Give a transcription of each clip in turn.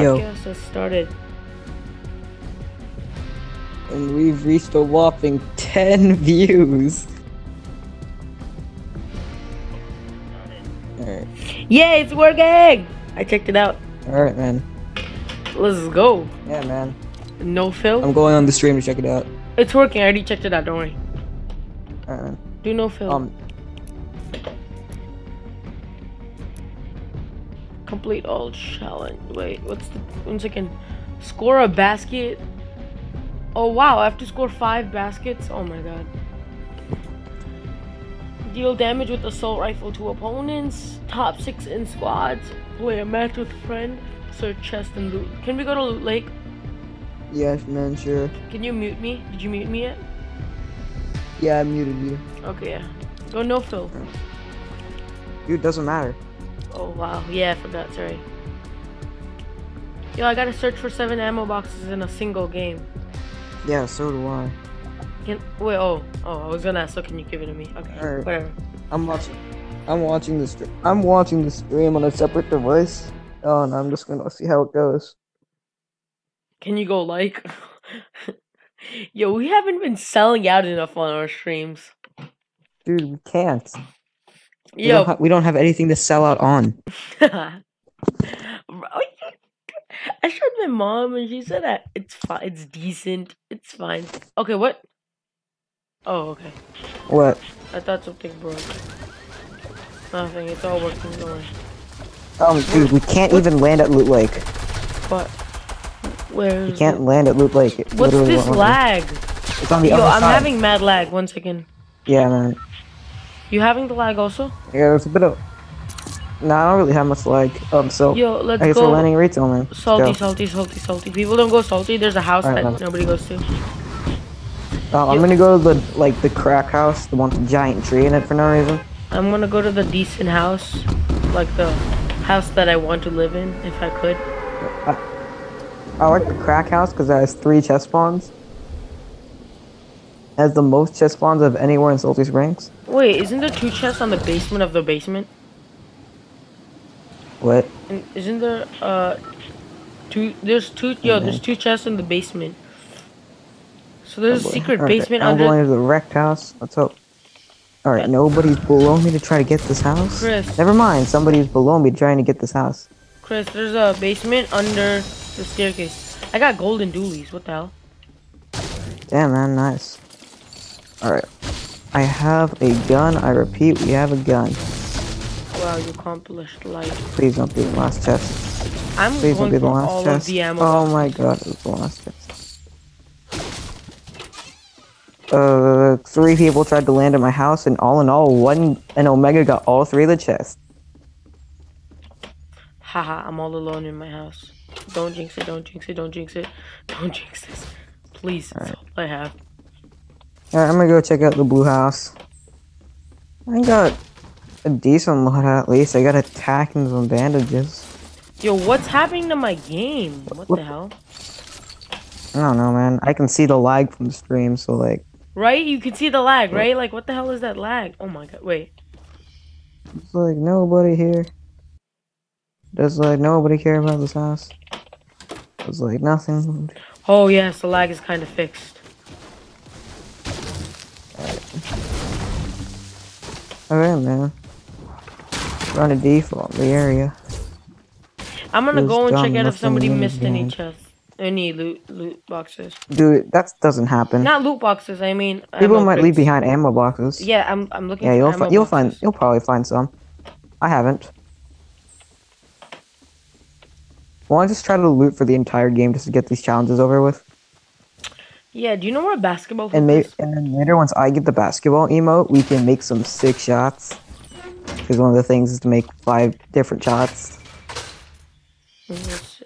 broadcast has started. And we've reached a whopping 10 views. Alright. Yeah, it's working! I checked it out. Alright, man. Let's go. Yeah, man. No fill? I'm going on the stream to check it out. It's working. I already checked it out. Don't worry. Alright, man. Do no fill. Um, Complete all challenge. Wait, what's the one second? Score a basket. Oh wow, I have to score five baskets. Oh my god. Deal damage with assault rifle to opponents. Top six in squads. Play a match with friend. Search chest and loot. Can we go to Loot Lake? yes, man, sure. Can you mute me? Did you mute me yet? Yeah, I muted you. Okay, yeah. Go no fill. Dude, doesn't matter. Oh wow, yeah, I forgot. Sorry. Yo, I gotta search for seven ammo boxes in a single game. Yeah, so do I. Can wait? Oh, oh, I was gonna ask. So can you give it to me? Okay, whatever. I'm watching. I'm watching the stream. I'm watching the stream on a separate device. Oh, and I'm just gonna see how it goes. Can you go like? Yo, we haven't been selling out enough on our streams. Dude, we can't. We Yo, don't, ha- we don't have anything to sell out on. I showed my mom and she said that it's fine. It's decent. It's fine. Okay, what? Oh, okay. What? I thought something broke. Nothing. It's all working. Don't. Um, dude, we can't even land at Loot Lake. But where? We can't land at Loot Lake. It What's this won't let me. lag? It's on the Yo, other I'm side. having mad lag. One second. Yeah, man. You having the lag also? Yeah, there's a bit of. No, I don't really have much lag. Um, so Yo, let's I guess go. we're landing retail, man. Salty, salty, salty, salty. People don't go salty. There's a house that nobody goes to. Um, I'm gonna go to the like the crack house, the one with the giant tree in it for no reason. I'm gonna go to the decent house, like the house that I want to live in, if I could. I like the crack house because it has three chest spawns. Has the most chest spawns of anywhere in Salty Springs. Wait, isn't there two chests on the basement of the basement? What? And isn't there uh two? There's two. Yo, there's two chests in the basement. So there's a secret Okay, basement I'm under. going to the wrecked house. Let's hope. All right, nobody's below me to try to get this house. Chris. Never mind, somebody's below me trying to get this house. Chris, there's a basement under the staircase. I got golden dualies. What the hell? Damn, man, nice. All right, I have a gun. I repeat, we have a gun. Wow, you accomplished life. Please don't be the last chest. I'm Please don't going be the last all chest. the ammo. Oh my god, it was the last chest. Uh, three people tried to land at my house, and all in all, one and Omega got all three of the chests. Haha, I'm all alone in my house. Don't jinx it, don't jinx it, don't jinx it. Don't jinx this. Please, that's all I have. Alright, I'm gonna go check out the blue house. I got a decent lot at least. I got attack and some bandages. Yo, what's happening to my game? What the hell? I don't know, man. I can see the lag from the stream, so like, Right? You can see the lag, right? Like, what the hell is that lag? Oh my god, wait. it's like nobody here. Does like nobody care about this house? It's like nothing. Oh, yes, the lag is kind of fixed. Alright, man. Run a default the area. I'm gonna go and check out if somebody missed any chests. Any loot loot boxes. Dude, that doesn't happen. Not loot boxes, I mean. People might leave behind ammo boxes. Yeah, I'm, I'm looking Yeah, for you'll ammo fi- you'll find you'll probably find some. I haven't. Well, I just try to loot for the entire game just to get these challenges over with, Yeah, do you know where a basketball and maybe is? and then later once I get the basketball emote, we can make some sick shots. Because one of the things is to make five different shots.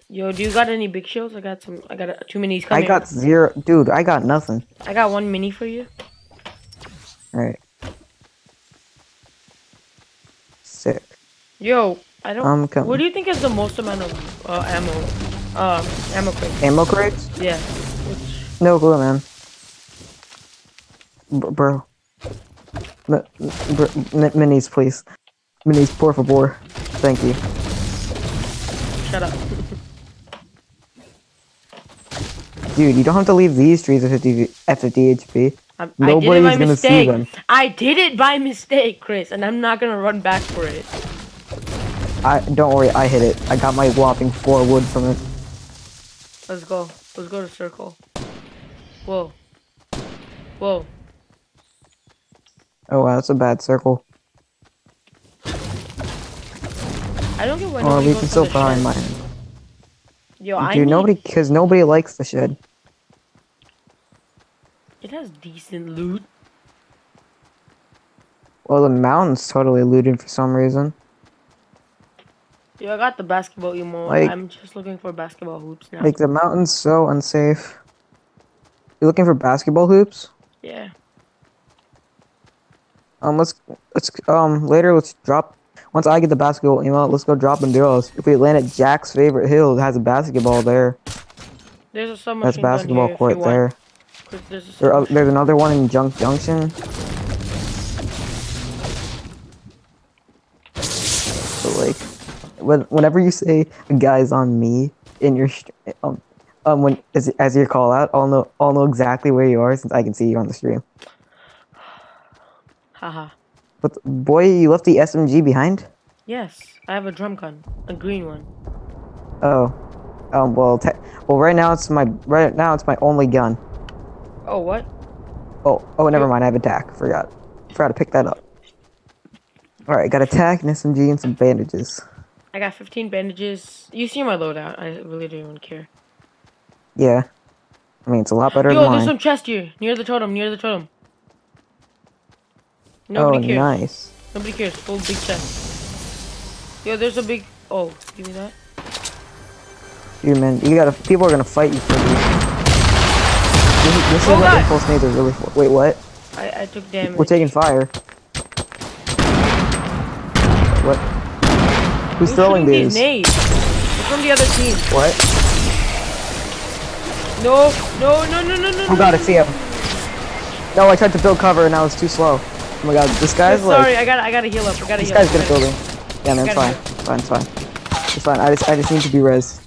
Yo, do you got any big shields? I got some. I got uh, two minis. Come I got zero, dude. I got nothing. I got one mini for you. All right. Sick. Yo, I don't. I'm coming. What do you think is the most amount of uh, ammo? Um, ammo crate. Ammo crates? Yeah. No clue, man. B- bro. M- minis, please. Minis, por favor. Thank you. shut up. Dude, you don't have to leave these trees at 50, at 50 HP. I, I did it Nobody's by gonna see mistake. them. I did it by mistake, Chris, and I'm not gonna run back for it. I don't worry, I hit it. I got my whopping four wood from it. Let's go. Let's go to circle. Whoa. Whoa. Oh wow, that's a bad circle. I don't get why nobody we can still find shed. mine. Yo, I Dude, need- nobody, cause nobody likes the shed. It has decent loot. Well, the mountain's totally looted for some reason. Yo, I got the basketball emo. Like- I'm just looking for basketball hoops now. Like the mountain's so unsafe. You looking for basketball hoops? yeah. Um, let's let's um later let's drop. Once I get the basketball email, let's go drop in duos. If we land at Jack's favorite hill, it has a basketball there. There's a submachine That's gun basketball if court there. There's There, uh, there's another one in Junk Junction. So like, when, whenever you say a guy's on me in your um um when as as your call out, I'll know I'll know exactly where you are since I can see you on the stream. Haha. But boy, you left the SMG behind. Yes, I have a drum gun, a green one. Oh, um well well right now it's my right now it's my only gun. Oh, what? Oh oh never mind, I have a attack. Forgot forgot to pick that up. All right, got a attack, an SMG, and some bandages. I got 15 bandages. You see my loadout. I really don't even care. Yeah. I mean, it's a lot better Yo, than there's mine. some chest here. Near the totem, near the totem. Oh, Nobody cares. nice. Nobody cares. Full big chest. Yo, there's a big. Oh, give me that. Dude, man, you gotta. People are gonna fight you for these. This, this is Oh, what God. impulse nades are really for. Wait, what? I, I took damage. We're taking fire. What? Who's Who's throwing shooting these? nades? They're from the other team. What? No, no, no, no, no, no. Oh god, I see him. No, I tried to build cover and I was too slow. Oh my god, this guy's no. like. Sorry, I gotta, I gotta heal up. I gotta This heal guy's up. good at building. Yeah, man, it's Gotta fine. It's fine, it's fine. It's fine. I just, I just need to be res.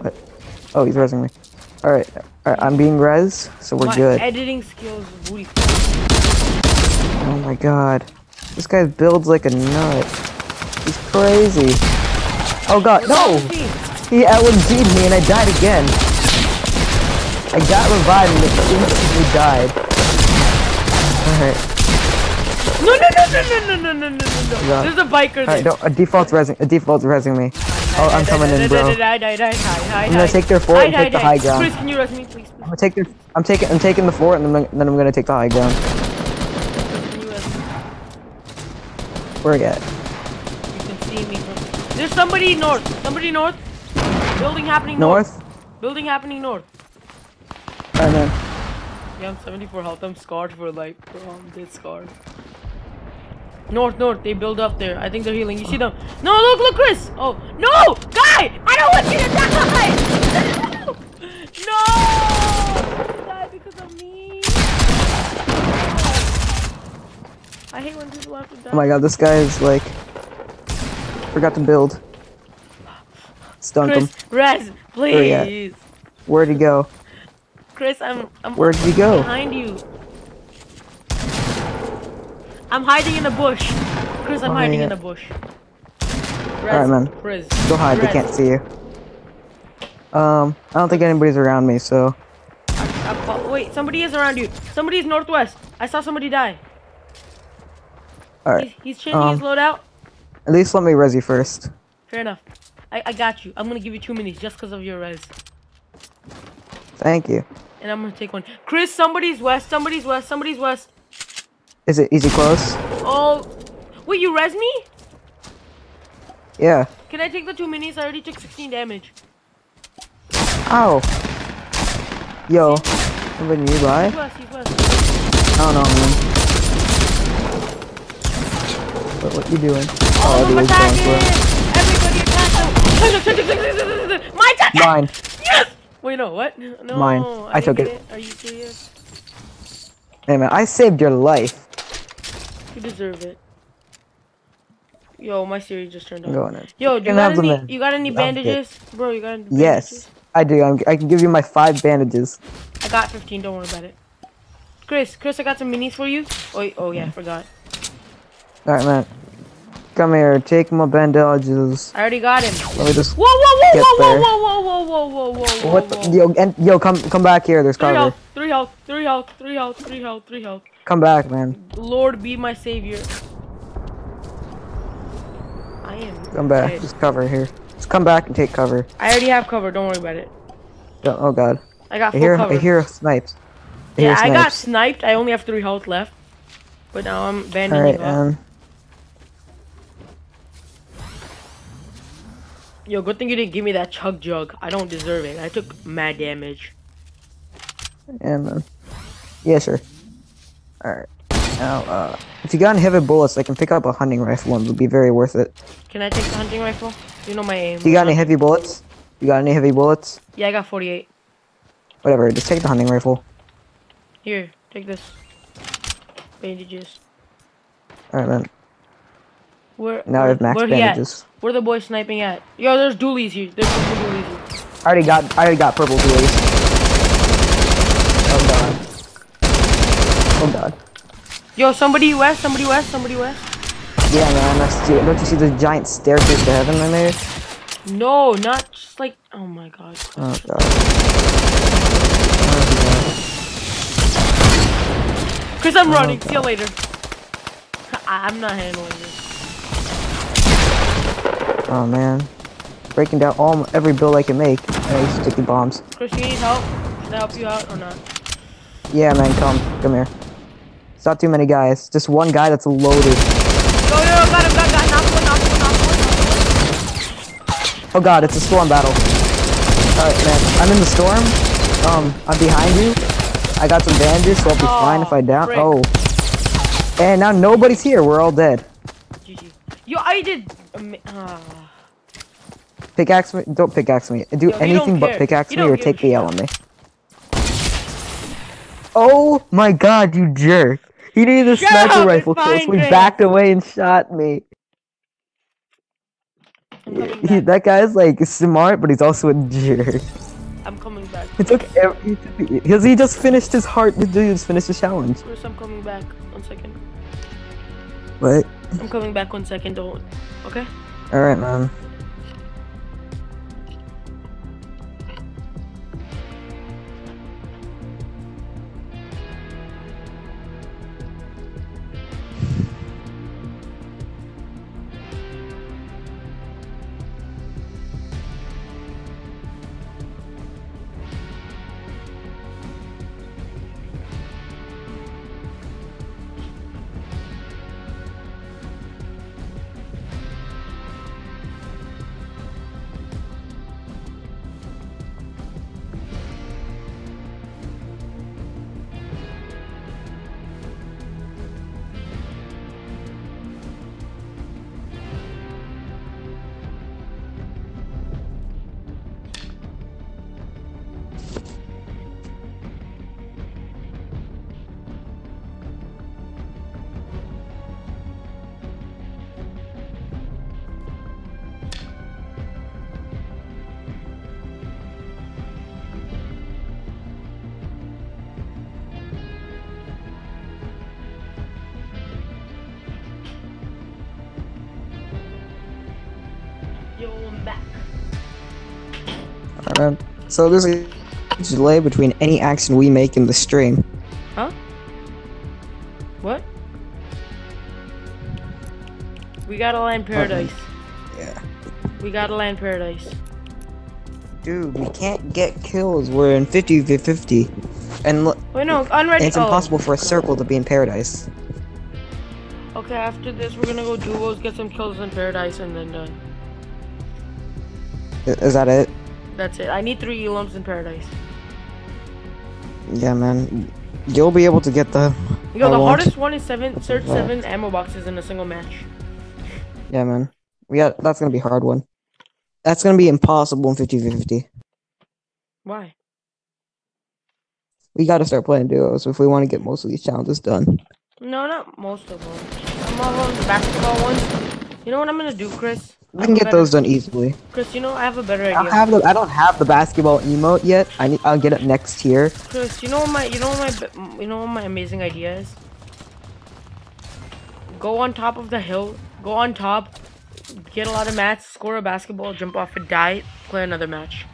What? Oh, he's resing me. Alright, alright, I'm being res, so we're My good. editing skills booty. Oh my god. This guy builds like a nut. He's crazy. Oh god, no! He LMG'd me and I died again. I got revived and it instantly died. Alright, No, no, no, no, no, no, no, no, no, no, no. There's a biker alright, there. no, a default's resing, a default's resing me. Oh, I'm coming in, bro. I'm gonna take their fort and take the high ground. Chris, can you rest me, please? I'm gonna take the, I'm taking, I'm taking the fort and then, then I'm gonna take the high ground. Can you rest me? Where are you at? You can see me from. There's somebody north. Somebody north. Building happening north. North? Building happening north. Alright, man. Yeah, I'm 74 health. I'm scarred for life. Bro, I'm dead scarred. North, north. They build up there. I think they're healing. You see them? No, look, look, Chris. Oh, no, guy. I don't want you to die. No. No. Die because of me. I hate when people have to die. Oh my god, this guy is like, forgot to build. Stunk him. Chris, res, Where please. Where'd he go? Chris, I'm, I'm Where'd he go? behind you. I'm hiding in a bush. Chris, I'm Oh, hiding yeah. in a bush. Alright, man. Chris, Go hide, they can't see you. Um, I don't think anybody's around me, so. I fo- wait, somebody is around you. Somebody's northwest. I saw somebody die. Alright. He's, he's changing his Um, loadout. At least let me res you first. Fair enough. I, I got you. I'm gonna give you two minis just because of your res. Thank you. And I'm gonna take one. Chris, somebody's west. Somebody's west. Somebody's west. Is it easy close? Oh, wait, you res me? Yeah. Can I take the two minis? I already took 16 damage. Ow. Yo. Somebody nearby? He's west. He's west. I don't know, man. What, what you doing? Oh, All of them attacking! Everybody attack them! My attack! Mine. Yes! Wait, no, what? No, Mine. I didn't took get it. Are you serious? Hey man, I saved your life. You deserve it. Yo, my Siri just turned on. Yo, do you got any? You got any bandages, bro? You got any? Bandages? Yes, I do. I'm, I can give you my five bandages. I got 15. Don't worry about it. Chris, Chris, I got some minis for you. Oh, oh yeah, I forgot. All right, man. Come here. Take my bandages. I already got him. Let me just. Whoa, whoa, whoa, whoa, whoa, whoa, whoa, whoa, whoa, whoa, whoa, whoa, What? The, yo, and yo, come, come back here. There's Three cover. health, three health, three health, three health, three health, three health. Come back, man. Lord be my savior. I am. Come back. dead. Just cover here. Just come back and take cover. I already have cover. Don't worry about it. Yo- Oh God. I got I hear. cover. I hear snipes. I yeah, hear I got sniped. I only have three health left. But now I'm All bandaging right, up. um. Yo, good thing you didn't give me that chug jug. I don't deserve it. I took mad damage. Yeah, man. Yeah, sure. Alright. Now, uh, if you got any heavy bullets, I can pick up a hunting rifle and it would be very worth it. Can I take the hunting rifle? You know my aim. You got any heavy bullets, you got any heavy bullets, Yeah, I got 48. whatever, just take the hunting rifle. Here, take this. Bandages. Alright, man. Where? Now I where, have max bandages. Where the boys sniping at? Yo, there's dualies here. There's two dualies here. I already got, I already got purple dualies. Oh god. Oh god. Yo, somebody west, somebody west, somebody west. Yeah, man, I see it. Don't you see the giant staircase to heaven I made? No, not just like. Oh my god. Oh god. Oh, Chris, I'm oh, running. God. See you later. I'm not handling this. Oh man. Breaking down all every build I can make. I used to take the bombs. Chris, you need help? Can I help you out or not? Yeah, man, come. Come here. It's not too many guys. Just one guy that's loaded. Yo, got him, got, got, knock one, knock one, knock one, Oh god, it's a storm battle. Alright, man. I'm in the storm. Um, I'm behind you. I got some bandages, so I'll be Aw, fine if I down. frick. Oh. And now nobody's here. We're all dead. Yo, I did. ama- ah. Pickaxe me. Don't pickaxe me. Do Yo, anything but pickaxe me or take the. L on me. Oh my god, you jerk. He needed a Shut sniper rifle kill, so he backed away and shot me. He- that guy's like smart, but he's also a jerk. I'm coming back. It took every because he just finished his heart. He just finished his challenge. Chris, I'm coming back. One second. What? I'm coming back one second. Don't. Okay? All right, man. So there's a delay between any action we make in the stream. Huh? What? We gotta land paradise. Yeah. We gotta land paradise. Dude, we can't get kills. We're in 50 v 50. And look, Wait, no, unready. it's oh. impossible for a circle to be in paradise. Okay, after this, we're gonna go duos, get some kills in paradise, and then done. Is that it? That's it. I need three elums in paradise. Yeah, man. You'll be able to get the. Yo, the hardest one is seven. Search seven ammo boxes in a single match. Yeah, man. We got. That's gonna be a hard one. That's gonna be impossible in 50-50. Why? We gotta start playing duos if we want to get most of these challenges done. No, not most of them. Some of them, the basketball ones, You know what I'm gonna do, Chris? I can get those done easily. Chris, you know I have a better idea. I have the I don't have the basketball emote yet. I need I'll get it next tier. Chris, you know what my you know what my you know what my amazing idea is? Go on top of the hill. Go on top. Get a lot of mats. Score a basketball. Jump off and die. Play another match.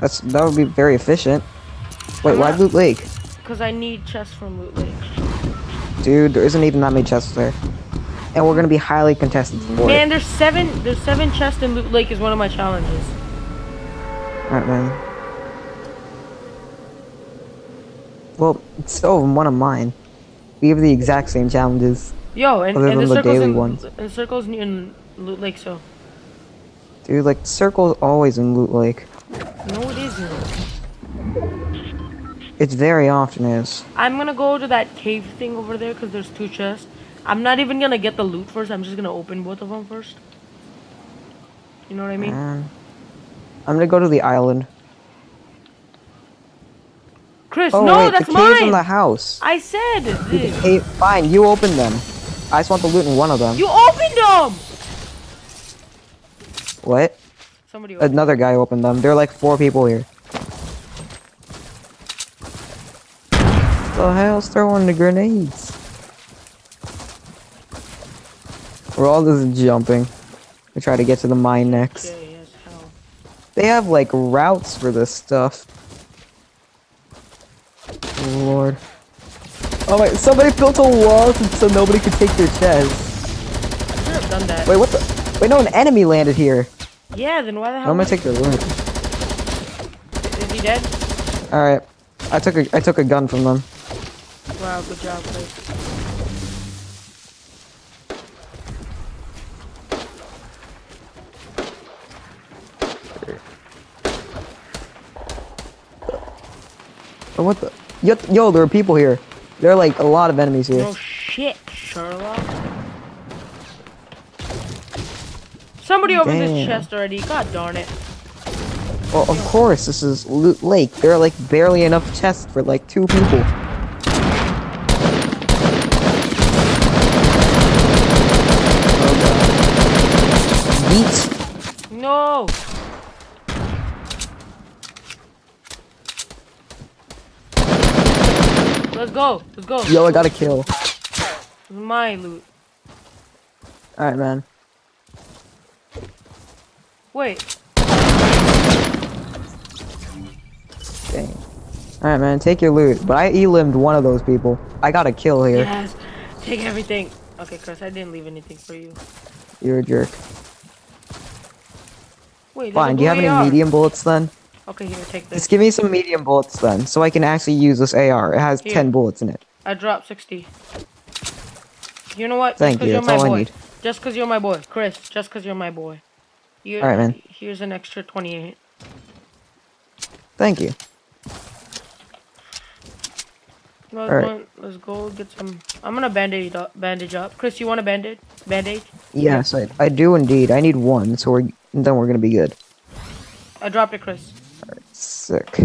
That's that would be very efficient. Wait, I'm why not- Loot Lake? Cause I need chests from Loot Lake. Dude, there isn't even that many chests there. And we're gonna be highly contested for Man, it. there's seven. There's seven chests in Loot Lake is one of my challenges. Alright man. Well, it's still one of mine. We have the exact same challenges. Yo, and, Other and the than the circles daily in, ones. and circles in Loot Lake. So Dude, like circle's always in Loot Lake. no, it isn't. It's very often is. I'm gonna go to that cave thing over there because there's two chests. I'm not even gonna get the loot first. I'm just gonna open both of them first. You know what I mean? Um, I'm gonna go to the island. Chris, Oh no, wait, that's the cave's mine. in the house. I said The cave, fine, you open them. I just want the loot in one of them. You opened them. What? Somebody opened. Another guy opened them. There are like four people here. The hell's throwing the grenades? We're all just jumping. We try to get to the mine next. Okay, yes, hell. They have like routes for this stuff. Oh, Lord. Oh wait, somebody built a wall so nobody could take their chest. I should have done that. Wait, what the? Wait, no, an enemy landed here. Yeah, then why the hell? I'm gonna take their loot. Is he dead? All right, I took a I took a gun from them. Wow, good job, Chris. Oh, what the? Yo, yo, there are people here. There are like a lot of enemies here. No shit, Sherlock. Somebody opened this chest already. God darn it. Well, of course, this is Loot Lake. There are like barely enough chests for like two people. Oh, Yeet. No. Let's go. Let's go. Yo, I got a kill. My loot. All right, man. Wait. Dang. All right, man. Take your loot. But I elimed one of those people. I got a kill here. Yes. Take everything. Okay, Chris, I didn't leave anything for you. You're a jerk. Wait. Fine. Do you have any medium bullets then? Okay, here, take this. Just give me some medium bullets then, so I can actually use this AR. It has Here. 10 bullets in it. I dropped 60. You know what? Just Thank 'cause you, You're that's my all I boy. need. Just because you're my boy. Chris, just because you're my boy. Here, Alright, man. Here's an extra 28. Thank you. Let's, Alright. go, let's go get some. I'm gonna bandage up. Bandage up. Chris, you want a bandage? Bandage? Yes, I, I do indeed. I need one, so we're then we're gonna be good. I dropped it, Chris. Sick.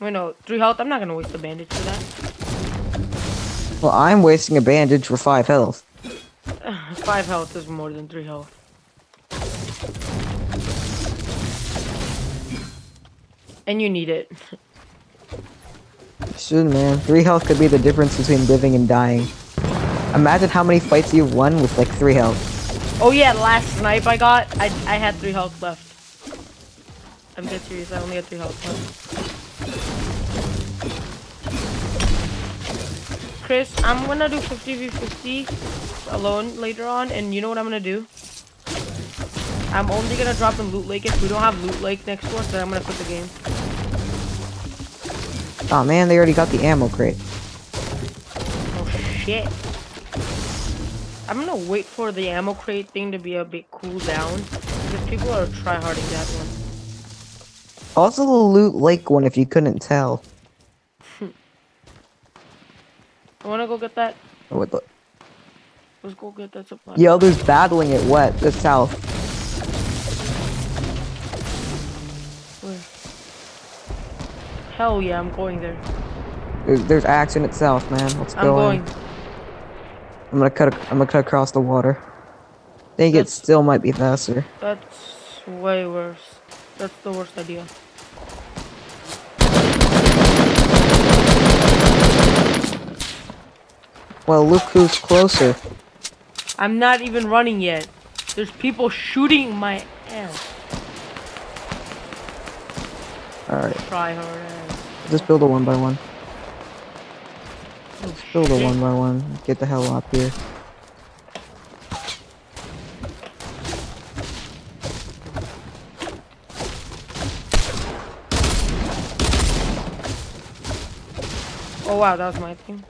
Wait, no. Three health. I'm not gonna waste a bandage for that. Well, I'm wasting a bandage for five health. Five health is more than three health. And you need it. Should man, three health could be the difference between living and dying. Imagine how many fights you've won with like three health. Oh yeah, last snipe I got, I I had three health left. I'm dead serious. I only had three health left. Chris, I'm gonna do 50 v 50 alone later on, and you know what I'm gonna do? I'm only gonna drop in Loot Lake if we don't have Loot Lake next to us. Then I'm gonna quit the game. Oh man, they already got the ammo crate. Oh shit. I'm gonna wait for the ammo crate thing to be a bit cool down because people are tryharding that one. Also the loot lake one if you couldn't tell. I wanna go get that. Oh, what the? Let's go get that supply. Yo, there's battling it wet, the south. Where? Hell yeah, I'm going there. There's, there's action itself, man. Let's go. I'm going. in. I'm gonna cut. I'm gonna cut across the water. I think it still might be faster. That's way worse. That's the worst idea. Well, look who's closer. I'm not even running yet. There's people shooting my ass. Alright, Try hard ass. just build a one by one. Oh, Build a one by one. Get the hell up here. Oh wow, that was my thing.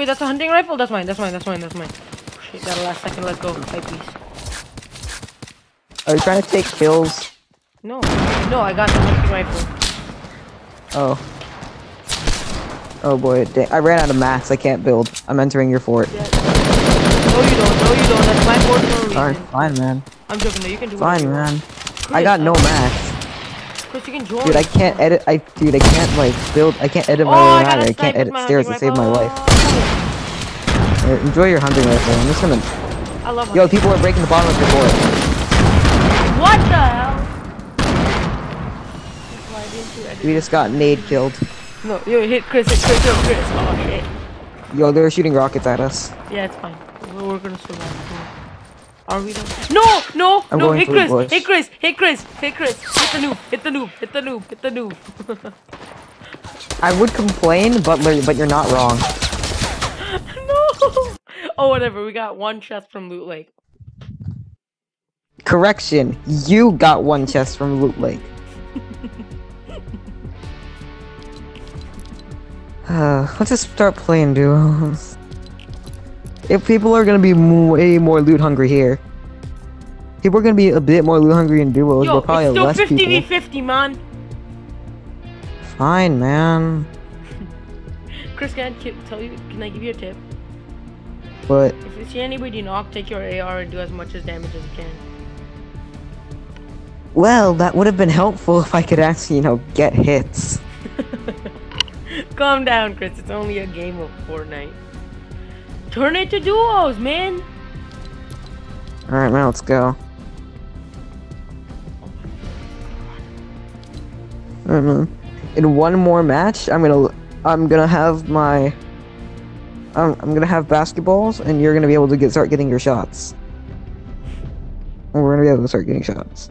Wait, that's a hunting rifle? That's mine, that's mine, that's mine, that's mine. Shit, that last second, let's go. Fight please. Are you trying to take kills? No, no, I got the hunting rifle. Oh. Oh boy, da- I ran out of mats. I can't build. I'm entering your fort. Yeah. No you don't, no you don't, that's my fort for a reason. Alright, fine, man. I'm joking though, you can do it. Fine, man. Chris, I got no uh, mats. Chris, you can join. Dude, I can't edit. I dude, I can't like build. I can't edit Oh, my I way a I can't edit stairs to save my life. Enjoy your hunting rifle. I'm just gonna. I love Yo, people are breaking the bottom of your fort. What the hell? Why didn't you We just got nade killed. No, yo, hit Chris, hit Chris, hit Chris. Oh shit. Yo, they're shooting rockets at us. Yeah, it's fine. We're, gonna survive. Are we done? No, no, I'm no. Hit Chris, hit Chris, hit Chris, hit Chris. Hit the noob, hit the noob, hit the noob, hit the noob. I would complain, but but you're not wrong. Oh, whatever. We got one chest from Loot Lake. Correction, you got one chest from Loot Lake. Uh, let's just start playing duos. If people are gonna be way more loot hungry here, people are gonna be a bit more loot hungry in duos. Yo, We're it's probably still less 50 v people. 50, man. Fine, man. Chris, can I tell you? Can I give you a tip? But If you see anybody knock, take your AR and do as much as damage as you can. well, that would have been helpful if I could actually, you know, get hits. Calm down, Chris. It's only a game of Fortnite. Turn it to duos, man. All right, now let's go. Alright, man. In one more match, I'm gonna I'm gonna have my I'm, I'm gonna have basketballs, and you're gonna be able to get start getting your shots. And we're gonna be able to start getting shots.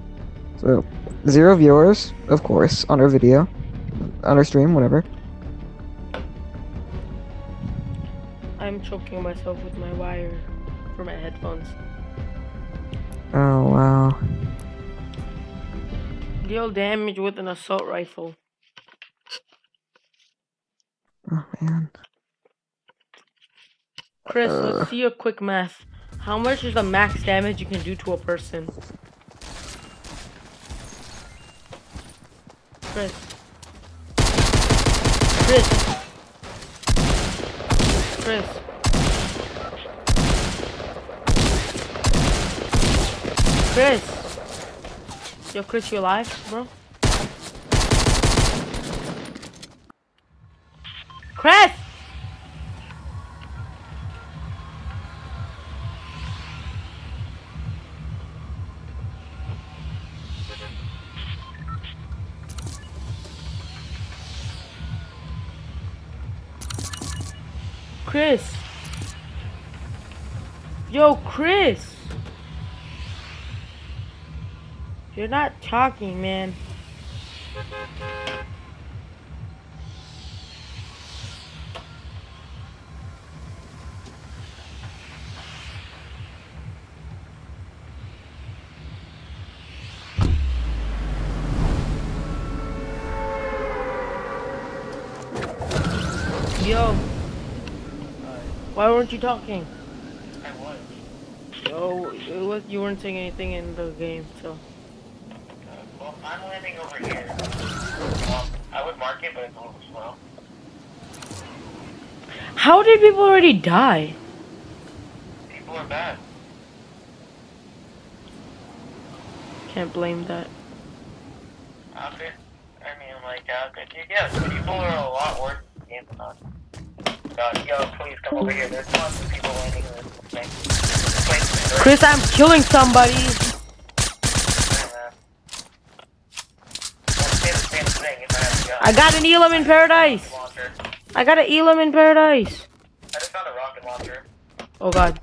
So zero viewers, of course, on our video, on our stream, whatever. I'm choking myself with my wire for my headphones. Oh wow. Deal damage with an assault rifle. Oh man. Chris, Uh. let's see a quick math. How much is the max damage you can do to a person? Chris. Chris. Chris. Chris. Yo, Chris, you alive, bro? Chris! Chris. Yo, Chris. You're not talking, man. Weren't you talking? I was. Oh, it was, you weren't saying anything in the game, so. Uh, well, I'm landing over here. Well, I would mark it, but it's a little slow. How did people already die? People are bad. Can't blame that. Oh my god, but dude, yeah, people are a lot worse in this game than us. Chris, I'm killing somebody. I got an Elam in paradise. I got an Elam in paradise. I just found a rocket launcher. Oh god.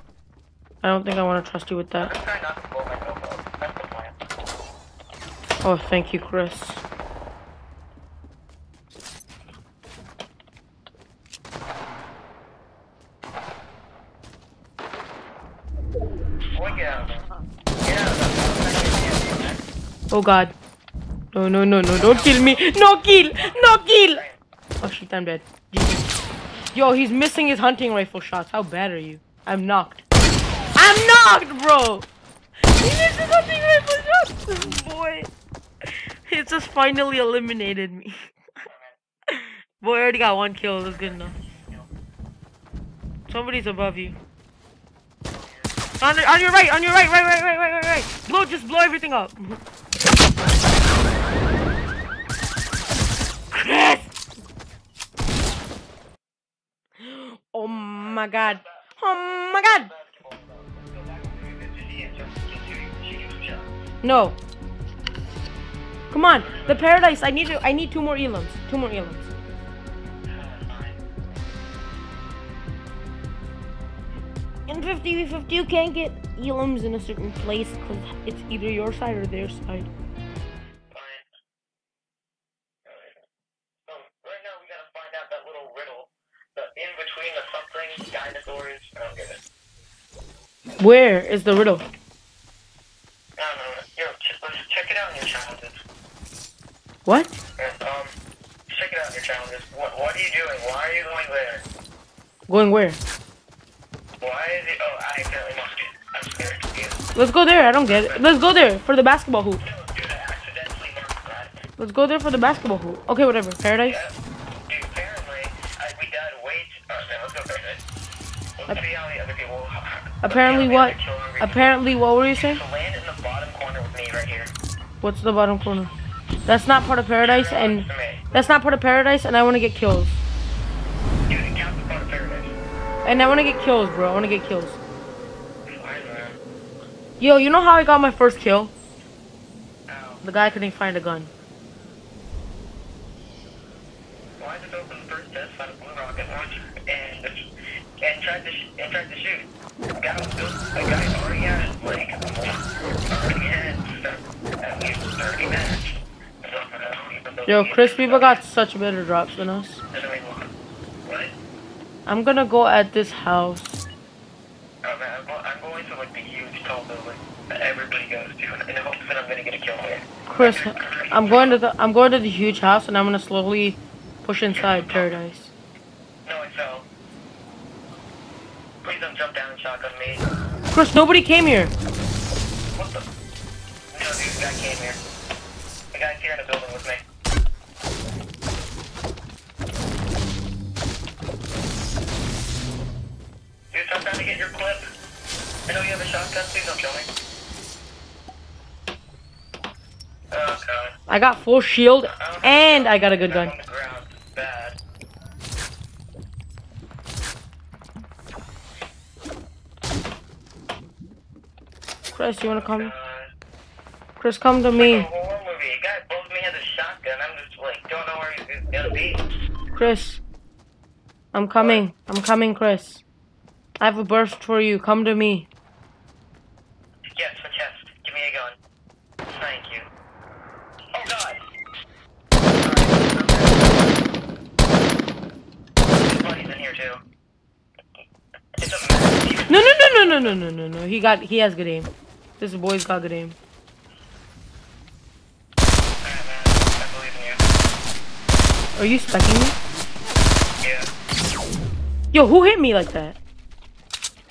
I don't think I want to trust you with that. Oh, thank you, Chris. Boy, get out of there. Get out of there. Oh god. No, no, no, no, don't kill me. No kill! No kill! Oh shit, I'm dead. GG. Yo, he's missing his hunting rifle shots. How bad are you? I'm knocked. I'm knocked, bro! He missed his hunting rifle shots! Boy. He just finally eliminated me. boy, I already got one kill. That's good enough. Somebody's above you. On, the, on your right, on your right, right, right, right, right, right, right. Blow, just blow everything up. Oh my god. Oh my god. No. Come on. The paradise. I need to, I need two more elams. Two more elams. In 50v50 you can't get elams in a certain place because it's either your side or their side. Dinosaurs. I don't get it. Where is the riddle? Yo, ch- let's check it out in your challenges. What? Um, check it out in your challenges. What What are you doing? Why are you going there? Going where? Why is it? Oh, I accidentally marked it. I'm scared. Let's go there. I don't get it. Let's go there for the basketball hoop. Let's go there for the basketball hoop. Okay, whatever. Paradise. Yeah. Dude, apparently, I, we died way too... Alright, man, let's go paradise. Let's see how the other people... let's see Apparently what? Apparently, what were you saying? So land in the bottom corner with me right here. What's the bottom corner? That's not part of paradise, and that's not part of paradise, and I want to get kills. Dude, it counts as of paradise. And I want to get kills, bro. I want to get kills. Yo, you know how I got my first kill? The guy couldn't find a gun. Why did open the first test on a blue rocket launcher and and tried to sh- and tried to shoot? Yo, Chris, people got such better drops than us. I'm gonna go at this house. I'm, going to like I'm gonna get a kill there. Chris, I'm going to the I'm going to the huge house, and I'm gonna slowly push inside paradise. No, I fell. Please don't jump down and shotgun me. Chris, nobody came here. What the? No, dude, the guy came here. The guy's here in the building with me. Dude, stop trying to get your clip. I know you have a shotgun. Please don't kill me. Oh, God. I got full shield, and I got a good gun. on the ground. Bad. Chris, you wanna come? Chris, come to me. a horror movie. A guy blows me has a shotgun. I'm just like, don't know where he's gonna be. Chris, I'm coming. I'm coming, Chris. I have a burst for you. Come to me. Yes, a chest. Give me a gun. Thank you. Oh god! His buddy's in here too. It's a massive No, no, no, no, no, no, no, no, no. He got. He has good aim. This boy's got good aim. Alright, man. I believe in you. Are you specking me? Yeah. Yo, who hit me like that?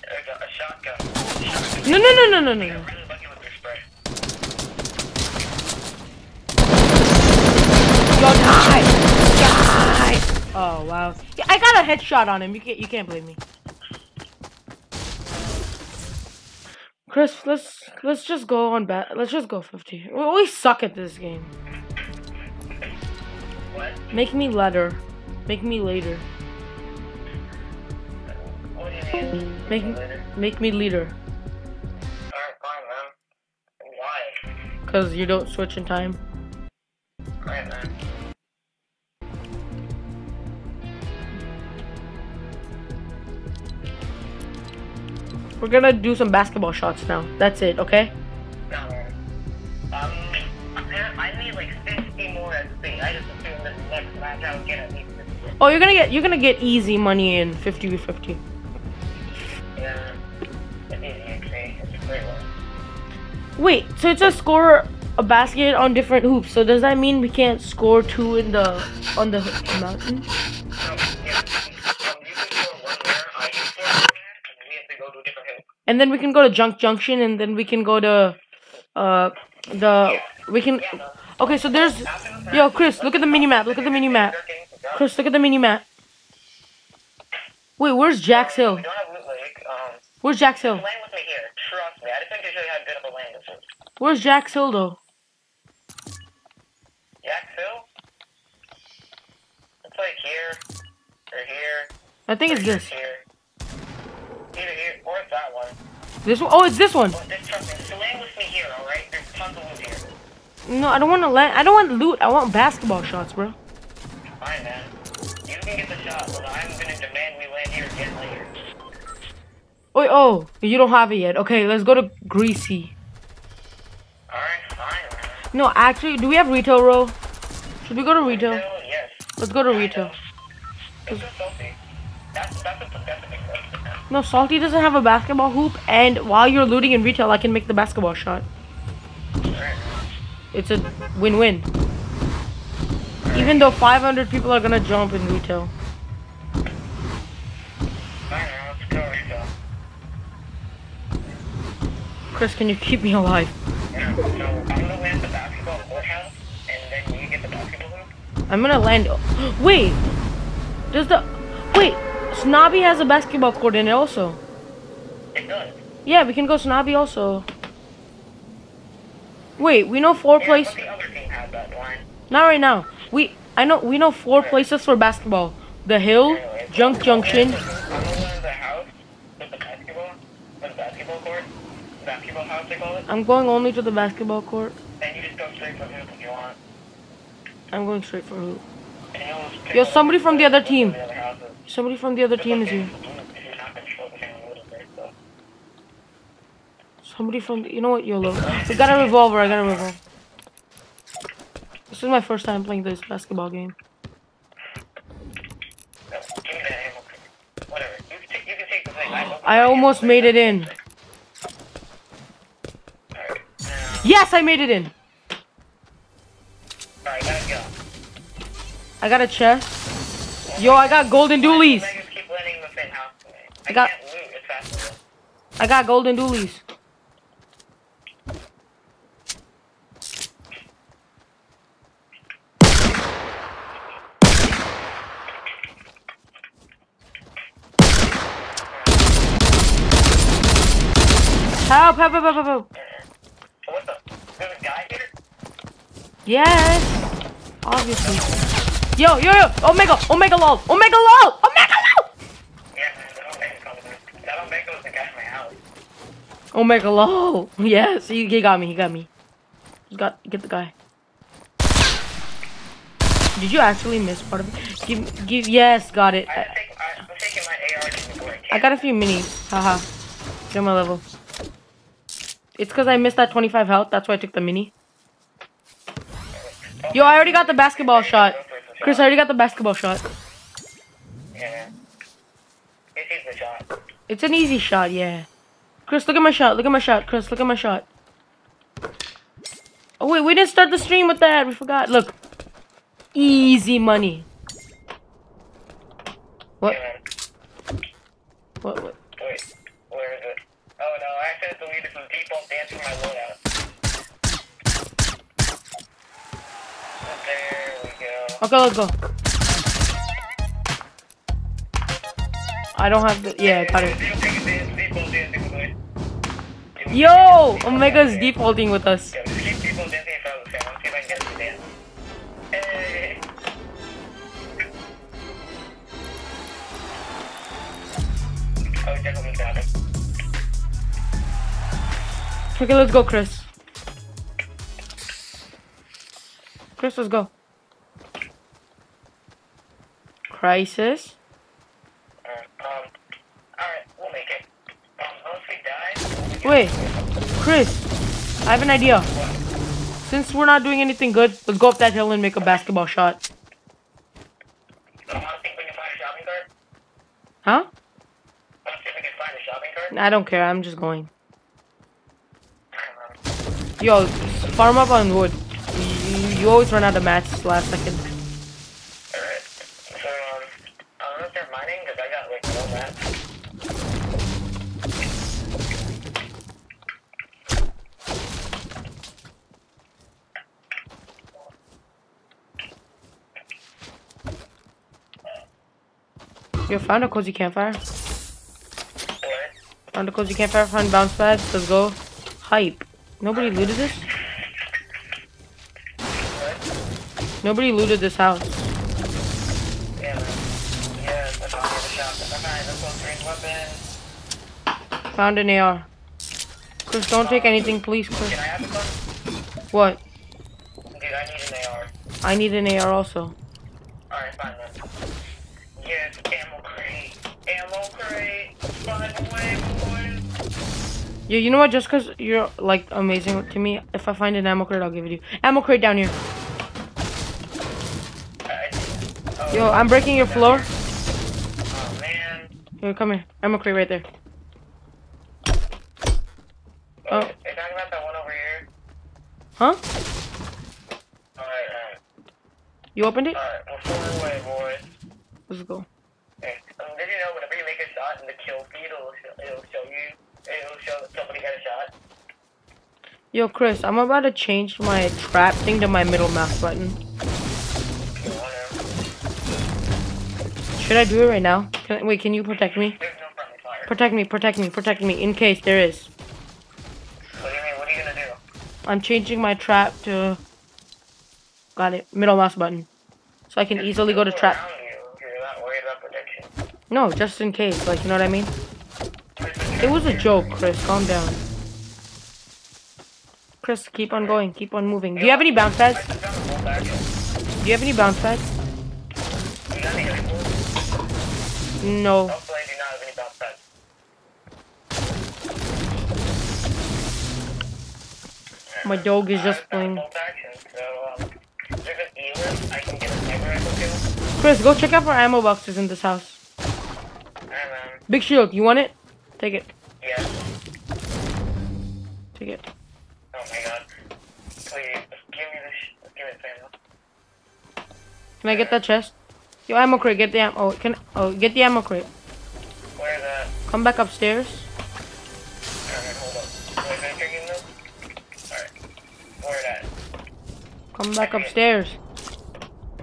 I a shotgun. Shotgun. No, no, no, no, no, no. got really lucky with their spray. Yo, die! Die! Oh wow. Yeah, I got a headshot on him. You can't. You can't blame me. Chris, let's let's just go on bat. Let's just go 50. We, we suck at this game. What? Make me later. Make me later. What do you mean? Make Later. make me leader. Alright, fine, man. Why? Cause you don't switch in time. Alright, man. We're gonna do some basketball shots now. That's it, okay? Um, I need like 50 more XP. I just assumed this next match I would get at least 50. Oh, you're gonna get you're gonna get easy money in 50 v 50. Yeah. It's easy XP. It's a great one. Wait, so it says score a basket on different hoops. So does that mean we can't score two in the on the mountain? No, yeah. Um, you can score one there, I can score one there, and we have to go to a different hoop. And then we can go to Junk Junction, and then we can go to uh the we can. Okay, so there's yo Chris, look at the mini map. Look at the mini map. Chris, look at the mini map. Wait, where's Jack's Hill? We don't have Loot Lake. Um, Where's Jack's Hill? land with me here. Trust me. I just think to show you how good of a land this is. Where's Jack's Hill though? Jack Hill? It's like here, or here, I think it's this. here. Or it's that one. This one? Oh, it's this one. Oh, well, just trust land with me here, alright? There's tons of loot here. No, I don't want to land. I don't want loot. I want basketball shots, bro. Fine, man. You can get the shot, but I'm gonna demand we land here again later. Wait, oh, you don't have it yet. Okay, let's go to Greasy. Alright, fine, man. No, actually, do we have retail row? Should we go to retail? Still, yes. Let's go to retail. It's just salty. That's, that's a, that's a big question, man. No, Salty doesn't have a basketball hoop, and while you're looting in retail, I can make the basketball shot. It's a win-win. Even though 500 people are gonna jump in retail. Fine, man. Let's go retail. Chris, can you keep me alive? I'm gonna land the basketball courthouse, and then you get the basketball hoop. I'm gonna land. Wait, does the wait? Snobby has a basketball court in it also. It does. Yeah, we can go Snobby also. Wait, we know four Yeah, places. but the other team has that line. Not right now. We I know we know four places for basketball. The Hill, Anyway, Junk Junction. The house with the basketball, the basketball court, basketball house they call it, I'm going only to the basketball court. and you just go straight hoop if you want. I'm going straight for hoop. You'll just pick Yo, somebody from the other team. the other. Somebody from the other team is here. Somebody from the, you know what YOLO. We got a revolver. I got a revolver. This is my first time playing this basketball game. I, I almost made it in. Yes, I made it in. I got a chest. Yo, I got golden doolies. Keep the thing house to me. I, I got- can't loot as fast as this. I got golden doolies. Help, help, help, help, help, help. So what the? There's a guy here? Yes. Obviously. Yo, yo, yo. Omega, Omega lol. Omega lol. Omega lol. Yeah, that don't make it come to. That don't make was the guy in my house. Omega lol. Yes, he, he got me. He got me. He got get the guy. Did you actually miss part of it? Give, give. Yes, got it. I I, just take, I, I'm taking my AR to the board. I got a few minis. Haha. Get my level. It's because I missed that 25 health. That's why I took the mini. Yo, I already got the basketball shot. Chris, I already got the basketball shot. Yeah. Is the shot. It's an easy shot, yeah. Chris, look at my shot. Look at my shot. Chris, look at my shot. Oh, wait, we didn't start the stream with that. We forgot. Look. Easy money. What? Yeah. What? what? Wait, where is it? Oh no, I accidentally deleted some default dancing my loadout. Okay, let's go. I don't have the. Yeah, got it. Yo! Omega's defaulting with us. Okay, let's go, Chris. Chris, let's go. Uh, um, we'll um, Wait, Chris, I have an idea. Since we're not doing anything good, let's go up that hill and make a basketball shot. Um, I think we can find a shopping cart. Huh? I think we can find a shopping cart. I don't care, I'm just going. Um, Yo, farm up on wood. You, you always run out of mats last second. Alright, so, um, I don't know if they're mining, because I got, like, no map. Yo, found a cozy campfire. What? Found a cozy campfire, found bounce pads, let's go. Hype. Nobody looted this? What? Nobody looted this house. Yeah, man. Yeah, that's all the shop. Okay, let's go range weapon. Found an AR. Chris, don't take anything, please, Can Chris. I have a gun? What? Dude, I need an AR. I need an AR also. Yeah, you know what? Just because you're, like, amazing to me, if I find an ammo crate, I'll give it to you. Ammo crate down here. Yo, I'm breaking your floor. Oh, man. Come here. Ammo crate right there. Oh. You talking about that one over here? Huh? Alright, alright. You opened it? Alright, we're far away, boys. Let's go. Okay. Um, did you know whenever you make a shot the kill feed, show you, it'll show that somebody got a shot? Yo, Chris, I'm about to change my trap thing to my middle mouse button. Should I do it right now? Can, wait, can you protect me? No. Protect me, protect me, protect me, in case there is. What do you mean? What are you gonna do? I'm changing my trap to... Got it. Middle mouse button. So I can easily go to trap. you You're not worried about protection. No, just in case. Like, you know what I mean? It was a joke, Chris. Calm down. Chris, keep on going. Keep on moving. Do you have any bounce pads? just found a full back. You Do you have any bounce pads? got any heavy bullets? No. Hopefully I do not have any bounce pads. My dog is just I've got a playing. full action, so, there's an E-list. I can get a sniper rifle kill. Chris, go check out for ammo boxes in this house. Big shield, you want it? Take it. Yeah. Take it. Oh my god. Please, give me this. Give me this ammo. Can I get that chest? Yo, ammo crate, get the ammo. Oh, can oh get the ammo crate. Where's that? Come back upstairs. Alright, hold up. Wait, can I get this? Alright. Where that? Come back upstairs.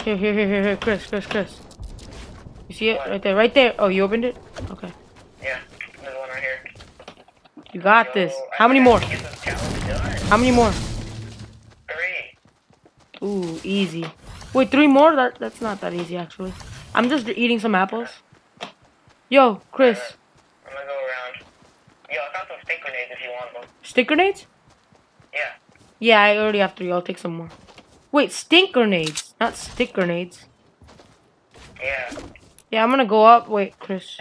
Here, here, here, here, here, Chris, Chris, Chris. You see it right there, right there. Oh, you opened it? Okay, Yeah, there's one right here. You got this. How many more? can Get this challenge done. How many more? Three. Ooh, easy. Wait, three more? That that's not that easy actually. I'm just eating some apples. Yo, Chris, I'm gonna go around. Yo, I found some stick grenades if you want them. stick grenades? Yeah. Yeah, I already have three. I'll take some more. Wait, stink grenades, not stick grenades. Yeah. Yeah, I'm gonna go up. Wait, Chris.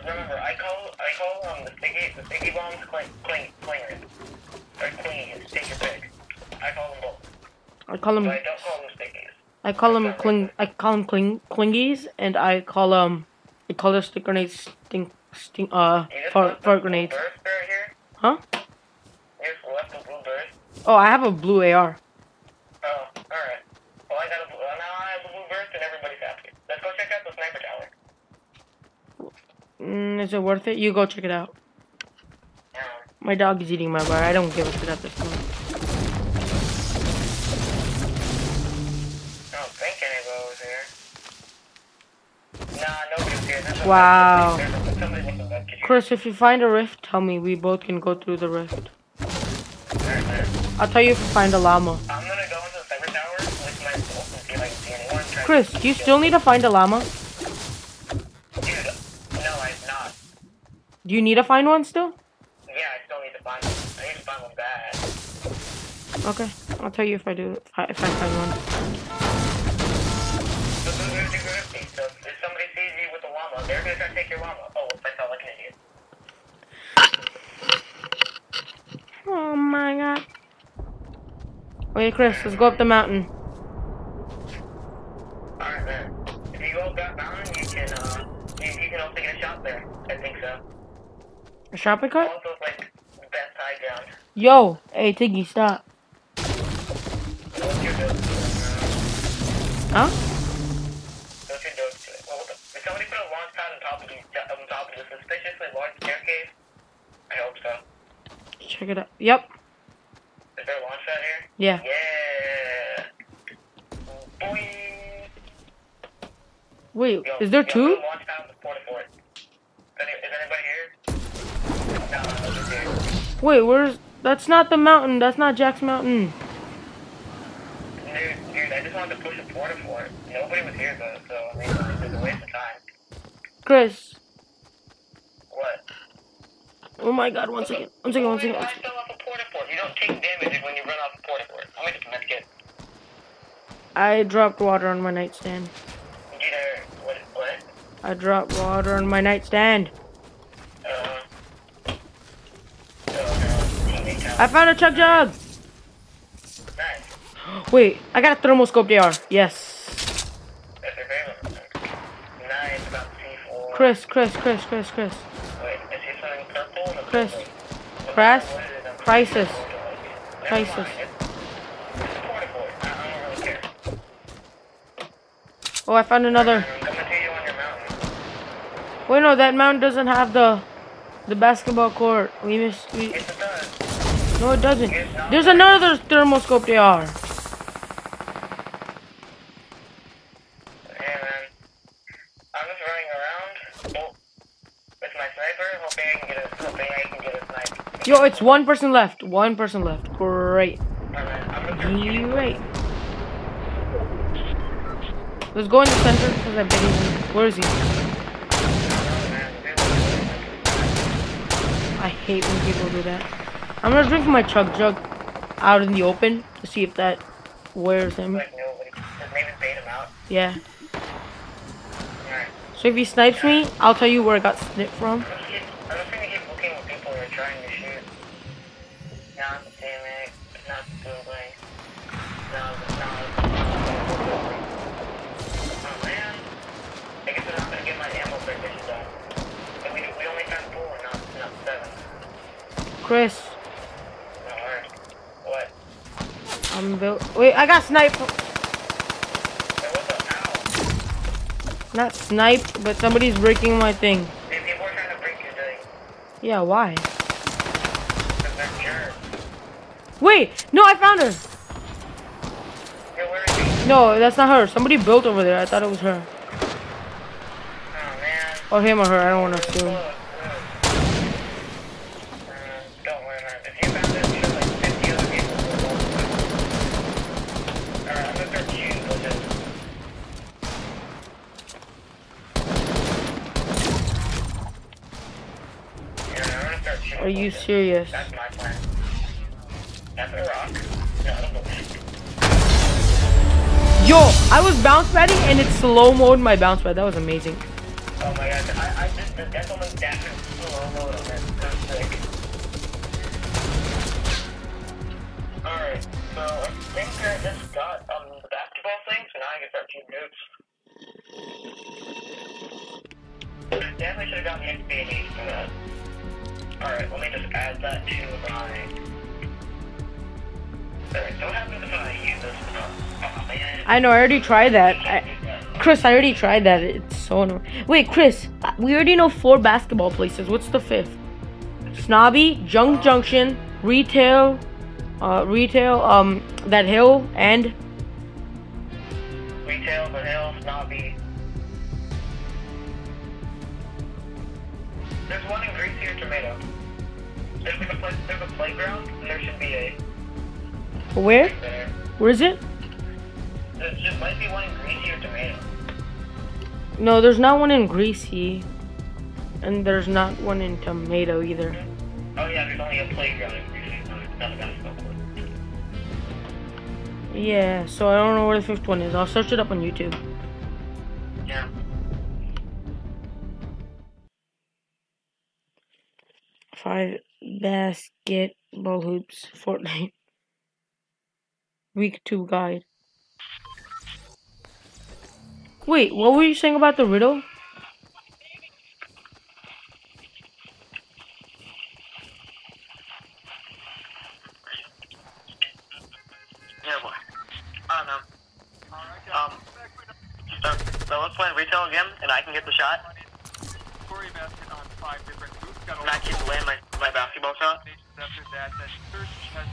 Remember, I call I call um the sticky the sticky bombs cling cling clingers or clingies. Take your pick. I call them both, I call them. I don't call them stickies. I call them cling. I call them cling clingies, and I call them. I call the stick grenades stink stink. Uh, fart fart grenades. right. Huh? Left the blue burst. Oh, I have a blue AR. Mm, is it worth it? You go check it out. My dog is eating my bar. I don't give a shit at this point. I don't think anybody's here. Nah, nobody's here. There's Wow. There's a, somebody with a med kit here. Chris, if you find a rift, tell me. We both can go through the rift. I'll tell you if you find a llama. I'm gonna go into the sniper tower with my and see if I can see anyone. Chris, do you still need to find a llama? Dude, no, I'm not. Do you need to find one still? Yeah, I still need to find one. I need to find one bad. Okay, I'll tell you if I do. If I, if I find one. So who who's your group So if somebody sees you with a llama, they're gonna try to take your llama. Oh, I felt like an idiot. Oh my god. Okay, Chris, let's go up the mountain. Alright then. If you go up that mountain, you can uh, you, you can also get a shot there. I think so. A shopping cart? Also, it's like the best high ground. Yo, hey Tiggy, stop. What's your dope to it? Huh? What's your dope to it? Well, what the, did somebody put a launch pad on top of the on top of the suspiciously large staircase? I hope so. Check it out. Yep. Is there a launch pad here? Yeah. Yeah. Boy. Wait, Yo, is there yo, two? put a launch pad on the fort. Is, any, is anybody here? No, nobody's here. Wait, where's? That's not the mountain. That's not Jack's mountain. Dude, dude, I just wanted to push a porta fort. Nobody was here though, so I mean, it was a waste of time. Chris. What? Oh my God! One second. One second. One second. One Why fell off a porta? You don't take damage when you run off a porta. Let me just medkit. I dropped water on my nightstand. Did what? What? I dropped water on my nightstand. Uh. Oh no. Teammate I found a chug jug. Nice. Wait, I got a thermoscope DR. Yes. Chris, Chris, Chris, Chris, Chris. Chris. Crisis. Crisis. Oh, I found another. Wait, no, that mountain doesn't have the the basketball court. We missed. We. No, it doesn't. There's another thermoscope DR. Hey man, I'm just running around oh, with my sniper, hoping I can get a hoping I can get a snipe. Yo, it's one person left. One person left. Great. Alright, I'm gonna start shooting. Great. Let's go in the center because I bet he's. in- Where is he? Oh, I hate when people do that. I'm gonna drink my chug jug out in the open to see if that wears him. Like nobody. Just maybe bait him out. Yeah. Alright. So if he snipes me, I'll tell you where I got sniped from. I'm just keep, I'm just gonna keep looking at people who are trying to shoot. Not the teammate, not the googling. No, no, oh, man. I guess I'm not gonna get my ammo prediction done. And we, we only found four, not, not seven. Chris, Alright. What? Built. Wait, I got sniped. Hey? Not sniped, but somebody's breaking my thing. Your thing. Yeah, why? Wait, no, I found her. Yo? No, that's not her. Somebody built over there. I thought it was her. Oh. Or him or her. I don't want to assume. close. Uh, don't worry, man. If you found this, you like 50 other people will also. Alright, I'm gonna start shooting bushes. Yeah, I'm gonna start shooting Are you serious? That's my plan. Yo, I was bounce padding and it slow mode my bounce pad. That was amazing. Oh my god, I, I just, in slow mode on that. Sick. Alright, so I think I just got um, the basketball thing, so now I. Definitely should have gotten XP and for that. Alright, let me just add that to my... Alright, so what happens if I use this? Oh man. I know. I already tried that. I. Chris, I already tried that. It's so annoying. Wait, Chris, uh, we already know four basketball places. What's the fifth? Snobby, Junk Junction, Retail, uh, Retail, um, that hill, and Retail, the hill, snobby. There's one in Greasy or Tomato. There's like a place, there's a playground, and there should be a where? there. Where is it? There just might be one in Greasy or Tomato. No, there's not one in Greasy. And there's not one in tomato either. Oh yeah, there's only a playground in Greenfield. No, there's nothing else to go. Yeah, so I don't know where the fifth one is. I'll search it up on YouTube. Yeah. Five basketball hoops, Fortnite. Week two guide. Wait, what were you saying about the riddle? Yeah, boy. I don't know. Um, so, so let's play retail again, and I can get the shot, Corey basket on five different hoops. Got and I can land my, my basketball shot. after that. That third chest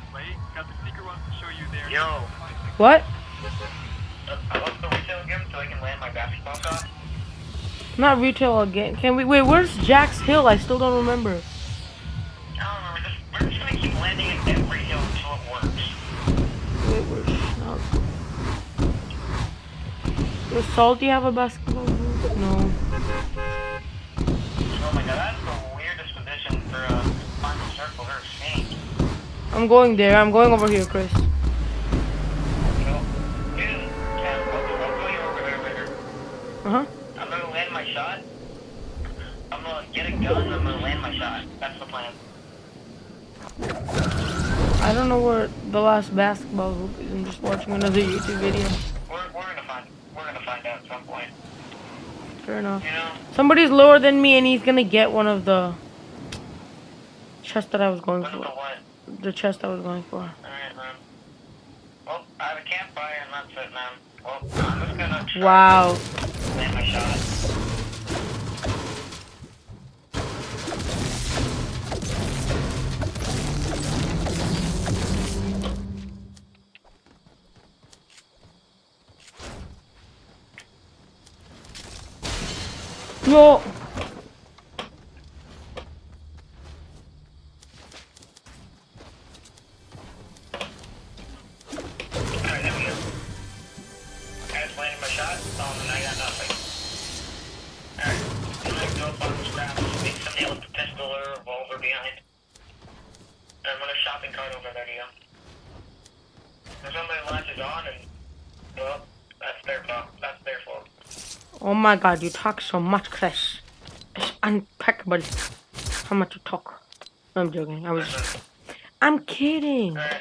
display. Got the secret ones to show you there. Yo. What? Uh, I love the retail again, so I can land my basketball shot. Not retail again. Can we wait? Where's Jack's Hill? I still don't remember. I don't know, we're just, we're just gonna keep landing it at retail until it works. Wait, where's oh. Does Salty have a basketball hoop? No. Oh my god, that's the weirdest position for a final circle ever seen. I'm going there. I'm going over here, Chris. You know? Dude, Cam, I'll, I'll go you over there later. Uh huh. I'm gonna land my shot. I'm gonna get a gun, I'm gonna land my shot. That's the plan. I don't know where the last basketball hoop is. I'm just watching another YouTube video. We're, we're gonna find we're gonna find out at some point. Fair enough. You know? Somebody's lower than me, and he's gonna get one of the chests that I was going What is the for. The chest I was going for. Alright, man. Well, I have a campfire and that's it, man. Well, I'm just gonna try Wow. to land my shot. No. Oh my God, you talk so much, Chris. It's impeccable. How much you talk? I'm joking. I was. I'm kidding. Somebody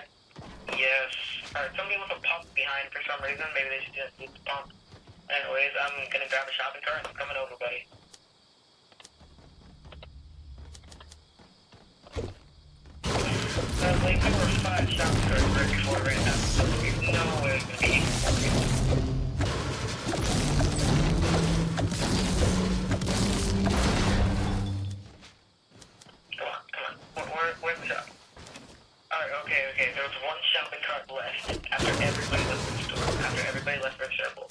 a pump behind for some reason. Maybe they just need the pump. Anyways, I'm gonna grab a shopping cart I'm coming over, buddy. Uh, like, there were five shopping carts right before right now, so there's no way it's gonna be okay. There was one shopping cart left after everybody left the store. After everybody left their circle.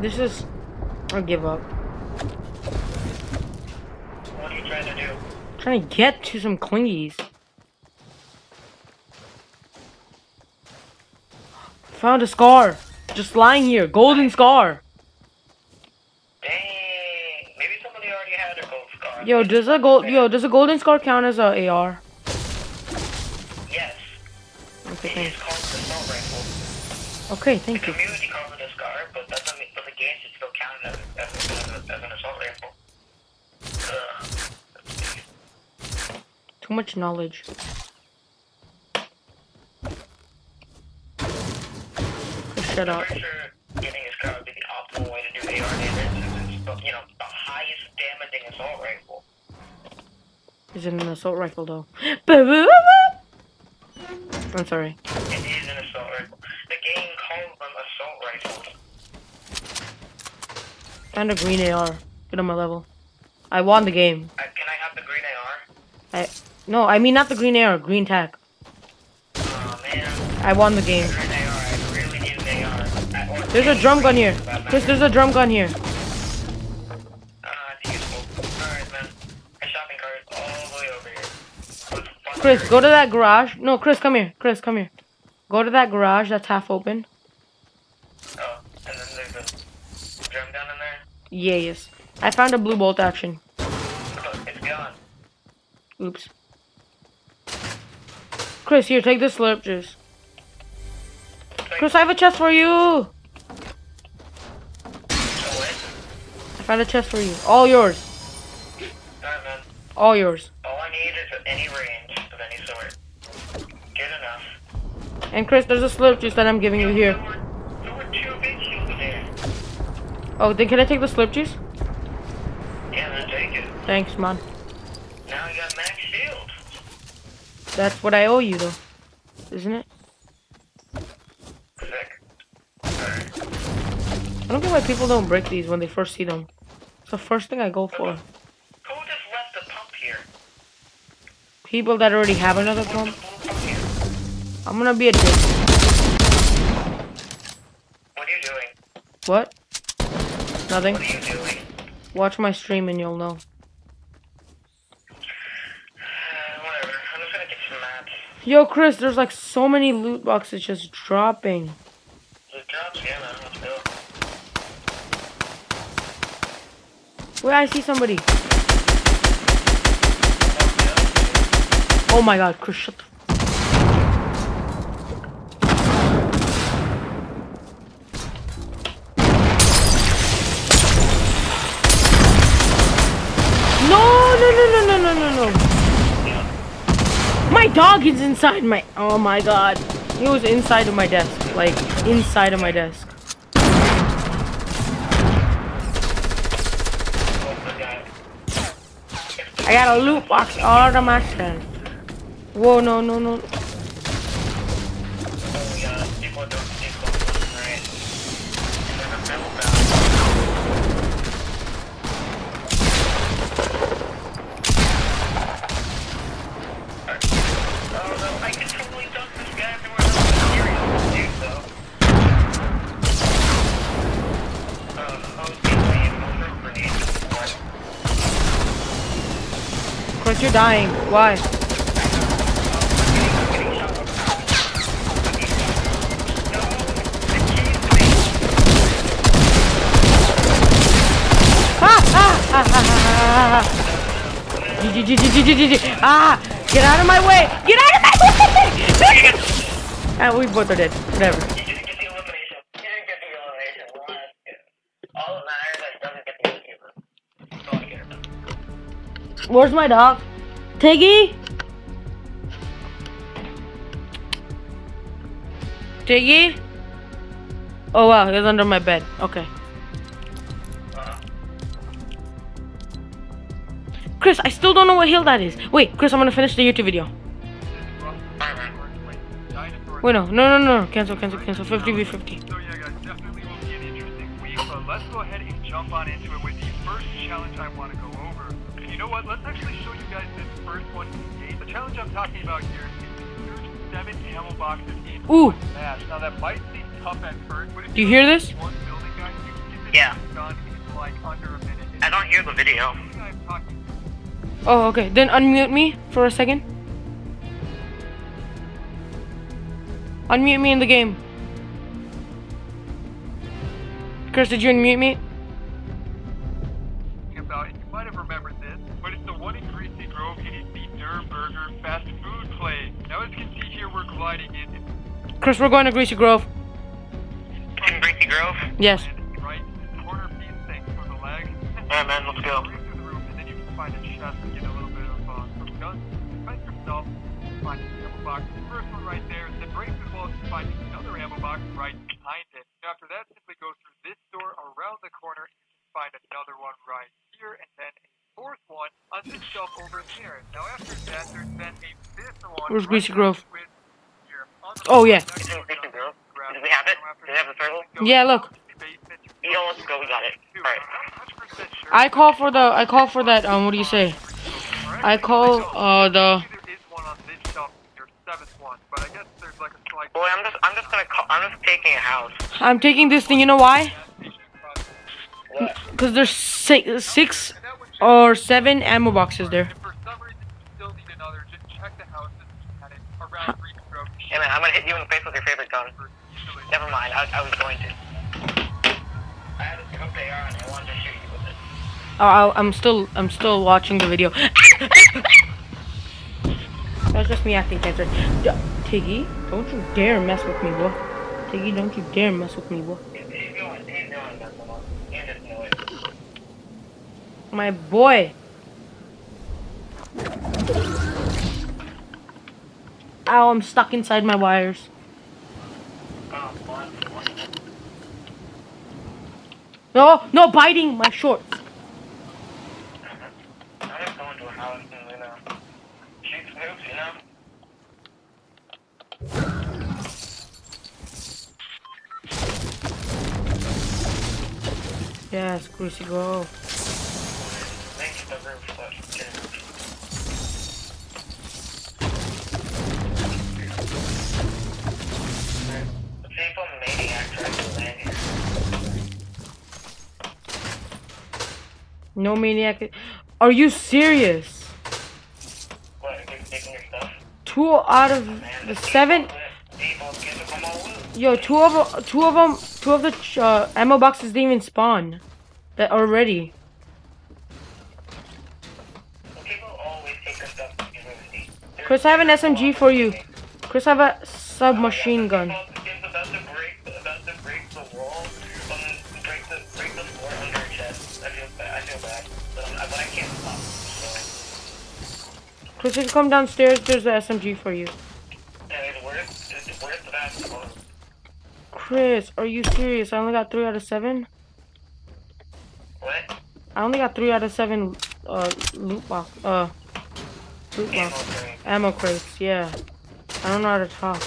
This is. I give up. What are you trying to do? trying to get to some clingies. Found a scar. Just lying here. Golden scar. Dang. Maybe somebody already had a gold scar. Yo, does a gold yo does a golden scar count as a AR? Yes. Okay, thanks. called an assault rifle. Okay, thank you. Too much knowledge. Shut up. sure getting a scar would be the optimal way to do AR damage. since It's, you know, the highest damaging assault rifle. Is it an assault rifle though? I'm sorry. It is an assault rifle. The game calls them assault rifles. Found a green AR. Get on my level. I won the game. Uh, can I have the green AR? I no, I mean not the green AR, green tack. Oh man, I won the game. green really AR. There's a drum gun here. Chris, there's a drum gun here. Chris, go to that garage. No, Chris, come here. Chris, come here. Go to that garage that's half open. Oh, and then there's a drum down in there. Yeah, yes. I found a blue bolt action. Oh, it's gone. Oops. Chris, here, take this slurp juice. Chris, I have a chest for you. I found a chest for you. All yours. Alright, man. All yours. All I need is any range of any sort. Good enough. And Chris, there's a slurp juice that I'm giving you here. There were, there were two big shields there. Oh, then can I take the slurp juice? Yeah, man, take it. Thanks, man. Now you got max shield. That's what I owe you, though. Isn't it? Sick. Alright. I don't get why people don't break these when they first see them. It's the first thing I go for. Who just left the pump here? People that already have another pump. I'm gonna be a dick. What are you doing? What? Nothing. What are you doing? Watch my stream and you'll know. Uh, whatever. I'm just gonna get some maps. Yo, Chris, there's like so many loot boxes just dropping. The drops, yeah, man. Let's go. Wait, I see somebody. Oh my god, Chris, shut the... No, no, no, no, no, no, no, no. My dog is inside my... Oh my god. He was inside of my desk. Like, inside of my desk. I got a loot box all to myself. Whoa, no, no, no. You're dying. Why? Ah, ah, ah, ah, get out of my way. Get out of my way. Ah, we both are dead. Whatever. You. You. Where's my dog? Tiggy? Tiggy? Oh wow, he's under my bed. Okay. Chris, I still don't know what hill that is. Wait, Chris, I'm gonna finish the YouTube video. Wait, no, no, no, no, cancel, cancel, cancel. 50 v 50. So yeah, guys, definitely will be an interesting week. But let's go ahead and jump on into it with the first challenge I want to go over. You know what? Let's actually show you guys this first one. in The challenge I'm talking about here is to search seven ammo boxes in Ooh. one match. Now that might seem tough at first, but if Do you hear this? One building, guys, you can get this Yeah. done in like under a minute. I don't hear the video. You guys talking Oh, okay. Then unmute me for a second. Unmute me in the game. Chris, did you unmute me? Now, as you can see here, we're gliding in. Chris, we're going to Greasy Grove. In Breaky Grove? Yes. And right corner piece thing for the leg. Yeah, man, let's go. Go through the room, and then you can find a chest and get a little bit of uh, some guns. Find yourself, find an ammo box. The first one right there. Then break the wall to find another ammo box right behind it. After that, simply go through this door around the corner you can find another one right here, and then a fourth one on this shelf over there. Now after that, there's then a fifth one. Where's right Greasy Grove? with here Oh, yeah. It's in Breaky Grove. Do we have it? Do we have the third one? Yeah, look. You know, let's go. We got it. Alright. I call for the. I call for that. Um, what do you say? I call uh the. There is one on this shelf, your seventh one, but I guess there's like a slight Boy, I'm just, I'm just gonna call, I'm just taking a house. I'm taking this thing. You know why? What? Cause there's six, six or seven ammo boxes there. If for some reason you still need another, just check the houses. at it. Around three stroke. Hey man, I'm gonna hit you in the face with your favorite gun. Never mind, I, I was going to. I had a scope AR and I wanted to shoot you with it. Oh, I, I'm still, I'm still watching the video. That's just me acting cancer. Tiggy, don't you dare mess with me, boy. Tiggy, don't you dare mess with me, boy. He's going, he's going, that's the one. You just know it. My boy. Ow, I'm stuck inside my wires. No, no, biting my shorts. Yes, Greasy, go. The roof, maniac. No maniac. Are you serious? Two out of the seven. Yo, two of two of them, two of the uh, ammo boxes didn't even spawn. That already. Chris, I have an SMG for you. Chris, I have a submachine gun. It's about to break, about to break the wall, break the, break the floor under her chest. I feel bad, I feel bad, but, I, but I can't stop. So, Chris, if you come downstairs, there's a SMG for you. and it's worth, it's worth the basketball. Chris, are you serious? I only got three out of seven. What? I only got three out of seven uh loot box uh loot box. Ammo crates. Yeah, I don't know how to talk.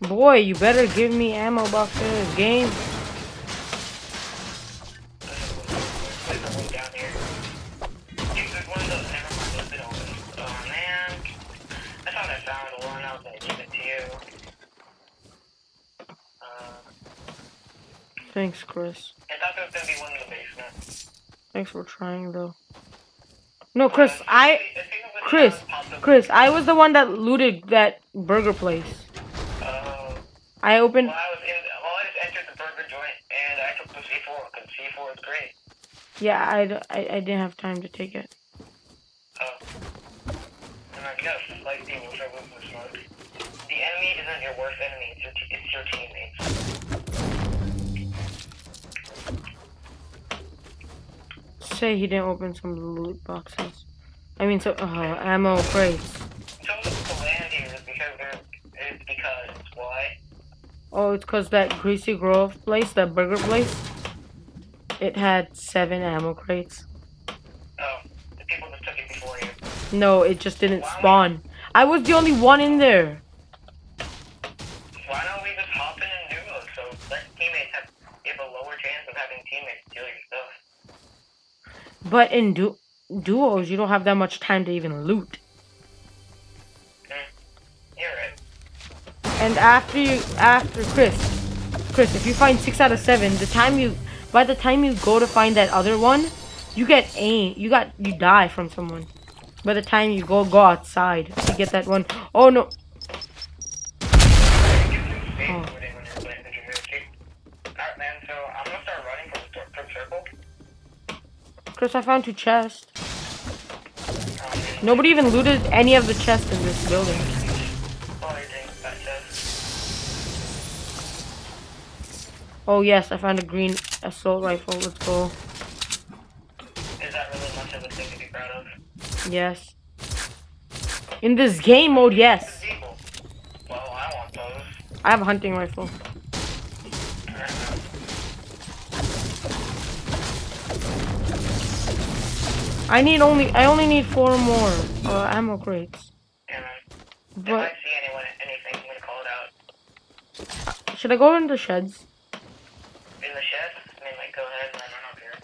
Boy, you better give me ammo boxes, game. Thanks, Chris. Thanks for trying, though. No, Chris, I, It seems like Chris, it popped up- Chris, I was the one that looted that burger place. Oh. I opened. Well, I was in. Well, I just entered the burger joint and I took the C4 because C4 is great. Yeah, I, d- I, I didn't have time to take it. Oh. And I guess, like the which I was with smoke. The enemy isn't your worst enemy. It's your, it's your teammates. Say he didn't open some loot boxes. I mean, so uh, ammo crates. So the land here is because they're. It's because why? Oh, it's because that Greasy Grove place, that burger place, it had seven ammo crates. Oh, the people that took it before you. No, it just didn't spawn. I was the only one in there. Why don't we just hop in and do it so let teammates have you have a lower chance of having teammates steal your stuff. But in du- duos, you don't have that much time to even loot. Mm, and after you, after Chris, Chris, if you find six out of seven, the time you, by the time you go to find that other one, you get aim, you got, you die from someone. By the time you go go outside to get that one, oh no, Oh. Alright, man, so I'm gonna start running from the from circle. Chris, I found two chests. Nobody even looted any of the chests in this building. while you're doing that says, Oh yes, I found a green assault rifle. Let's go. is that really much of a thing to be proud of? Yes. In this game mode, yes. Well, I want those. I have a hunting rifle. I need only, I only need four more uh, ammo crates. I But see anyone, anything, I'm gonna call it out. should I go in the sheds? In the shed, I mean, like, go ahead and run up here.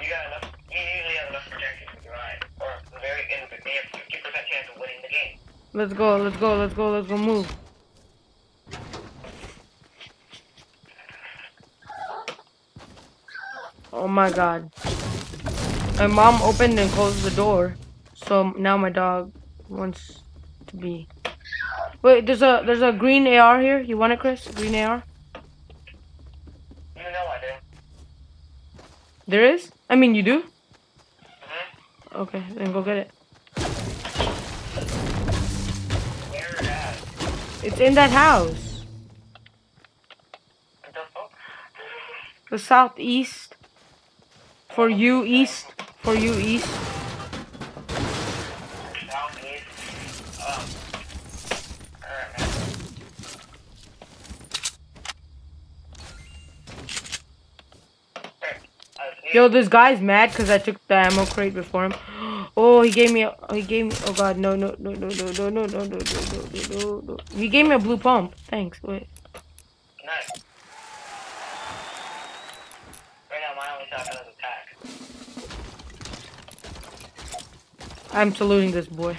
You got enough, you usually have enough protection to drive, or very, you have 50% chance of winning the game. Let's go, let's go, let's go, let's go move. Oh my god. My mom opened and closed the door, so now my dog wants to be. Wait, there's a there's a green AR here. You want it, Chris? Green AR? Know I do. There is? I mean, you do? Mm-hmm. Okay, then go get it. Where that? It's in that house. What the fuck? The southeast. For you, east. For you, east. Um. Uh, Yo, this guy's mad because I took the ammo crate before him. Oh, he gave me. A, he gave me. Oh God, no, no, no, no, no, no, no, no, no, no, no, no. He gave me a blue pump. Thanks. Wait. Nice. Right now, my only I'm saluting this boy.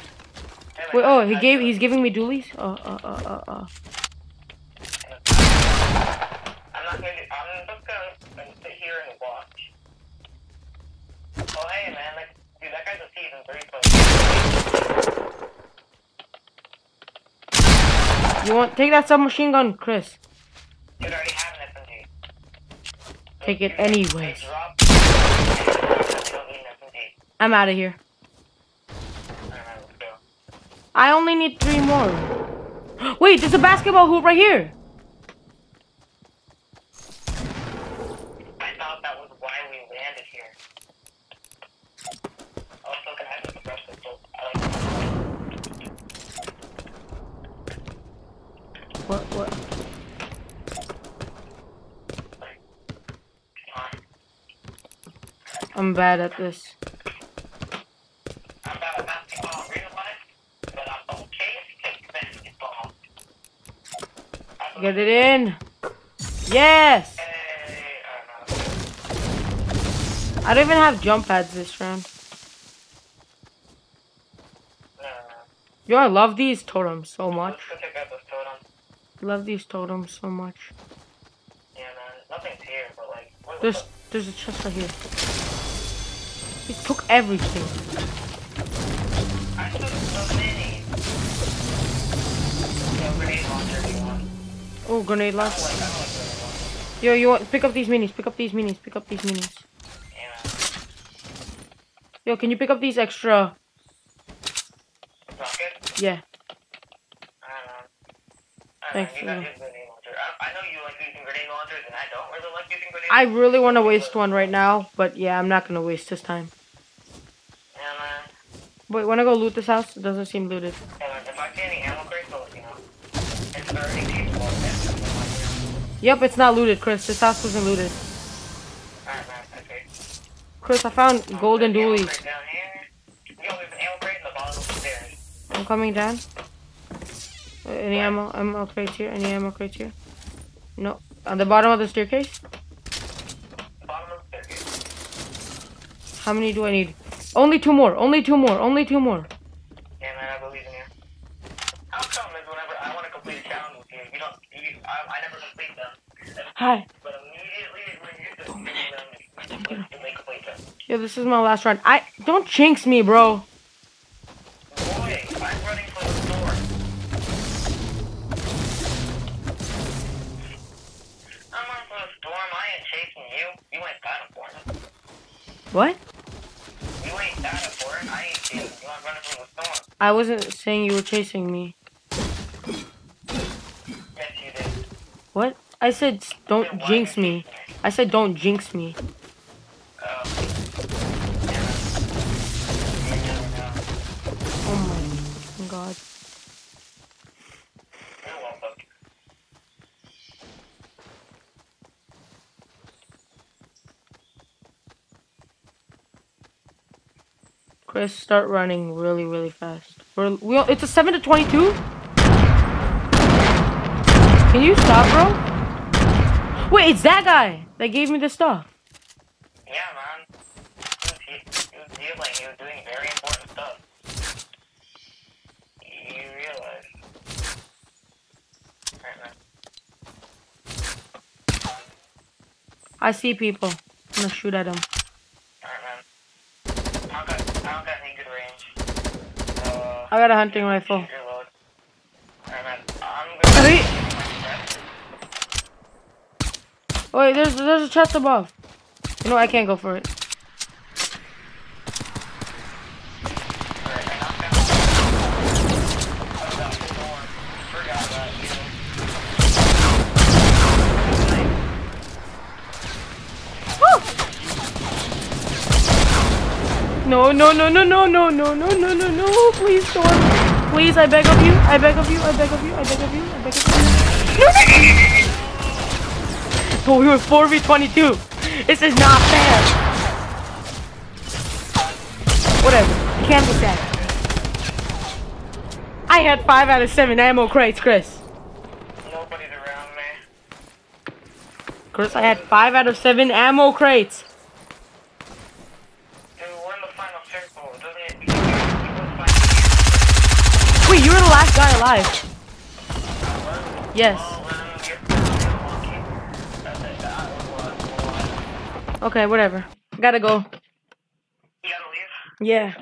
Wait. Oh, he gave. He's giving me dualies. Uh, uh, uh, uh, uh. I'm not gonna. do- I'm just gonna sit here and watch. Oh hey man, like, dude, that guy's a season three player. You want take that submachine gun, Chris? Dude, I already have an SMG. Take it anyways. They drop. They don't need an SMG. I'm out of here. Alright, man, let's go. I only need three more. Wait, there's a basketball hoop right here. I thought that was why we landed here. Also, can I have the brush pistol? I like. What? What? Come on. I'm bad at this. I'm about a basketball in real life, but I'm okay if you take basketball. I Get it in. Yes. I don't even have jump pads this round. Yo, I love these totems so much. Love these totems so much. Yeah, man. Nothing's here, but like, There's there's a chest right here. He took everything. I took so many. Yo, Oh, grenade launcher! Yo, you want, pick up these minis, pick up these minis, pick up these minis. Yo, can you pick up these extra? Yeah. Thanks. I really want to waste one right now, but yeah, I'm not going to waste this time. Wait, wanna go loot this house? It doesn't seem looted. Yep, it's not looted, Chris. This house wasn't looted. Alright, man. Okay. Chris, I found golden There's dualies. crate down here. Yo, there's an ammo crate in the bottom of the stairs. I'm coming down. Uh, Any ammo? Ammo crates here? Any ammo crates here? No. On the bottom of the staircase? The bottom of the staircase. How many do I need? Only two more. Only two more. Only two more. Yeah, man, I believe in you. How come is whenever I want to complete a challenge with you, you don't, you, I, I never complete them. Hi. But immediately when you just do them, you, you make complete them. Yeah, this is my last round. I don't jinx me, bro. Boy, I'm running for the store. I'm running for the storm. I ain't chasing you. You ain't battle for it. What? You ain't battle for it. I ain't chasing you. I'm running the storm. I wasn't saying you were chasing me. Yes, you did. What? I said don't jinx me. I said don't jinx me. Oh. My god. Chris, start running really, really fast. We're, we, it's a 7 to 22? Can you stop, bro? Wait, it's that guy that gave me the stuff. Yeah, man. He was, he was doing very important stuff. You realize. Right, I see people. I'm gonna shoot at them. Alright, man. I don't got, I don't got any good range. Uh, I got a hunting rifle. Wait, there's there's a chest above. You know I can't go for it. Oh. No, no, no, no, no, no, no, no, no, no, no. Please, Storm. Please, I beg of you. I beg of you. I beg of you. I beg of you. I beg of you. Oh, we were 4v22. This is not fair. Whatever. Can't be sad. I had 5 out of 7 ammo crates, Chris. Nobody's around me. Chris, I had 5 out of 7 ammo crates. Dude, we're in the final circle. Doesn't it? Because we're in the final Wait, you were the last guy alive. Yes. Oh, man, you're lucky. That's it. That was what? Okay, whatever. Gotta go. You gotta leave? Yeah.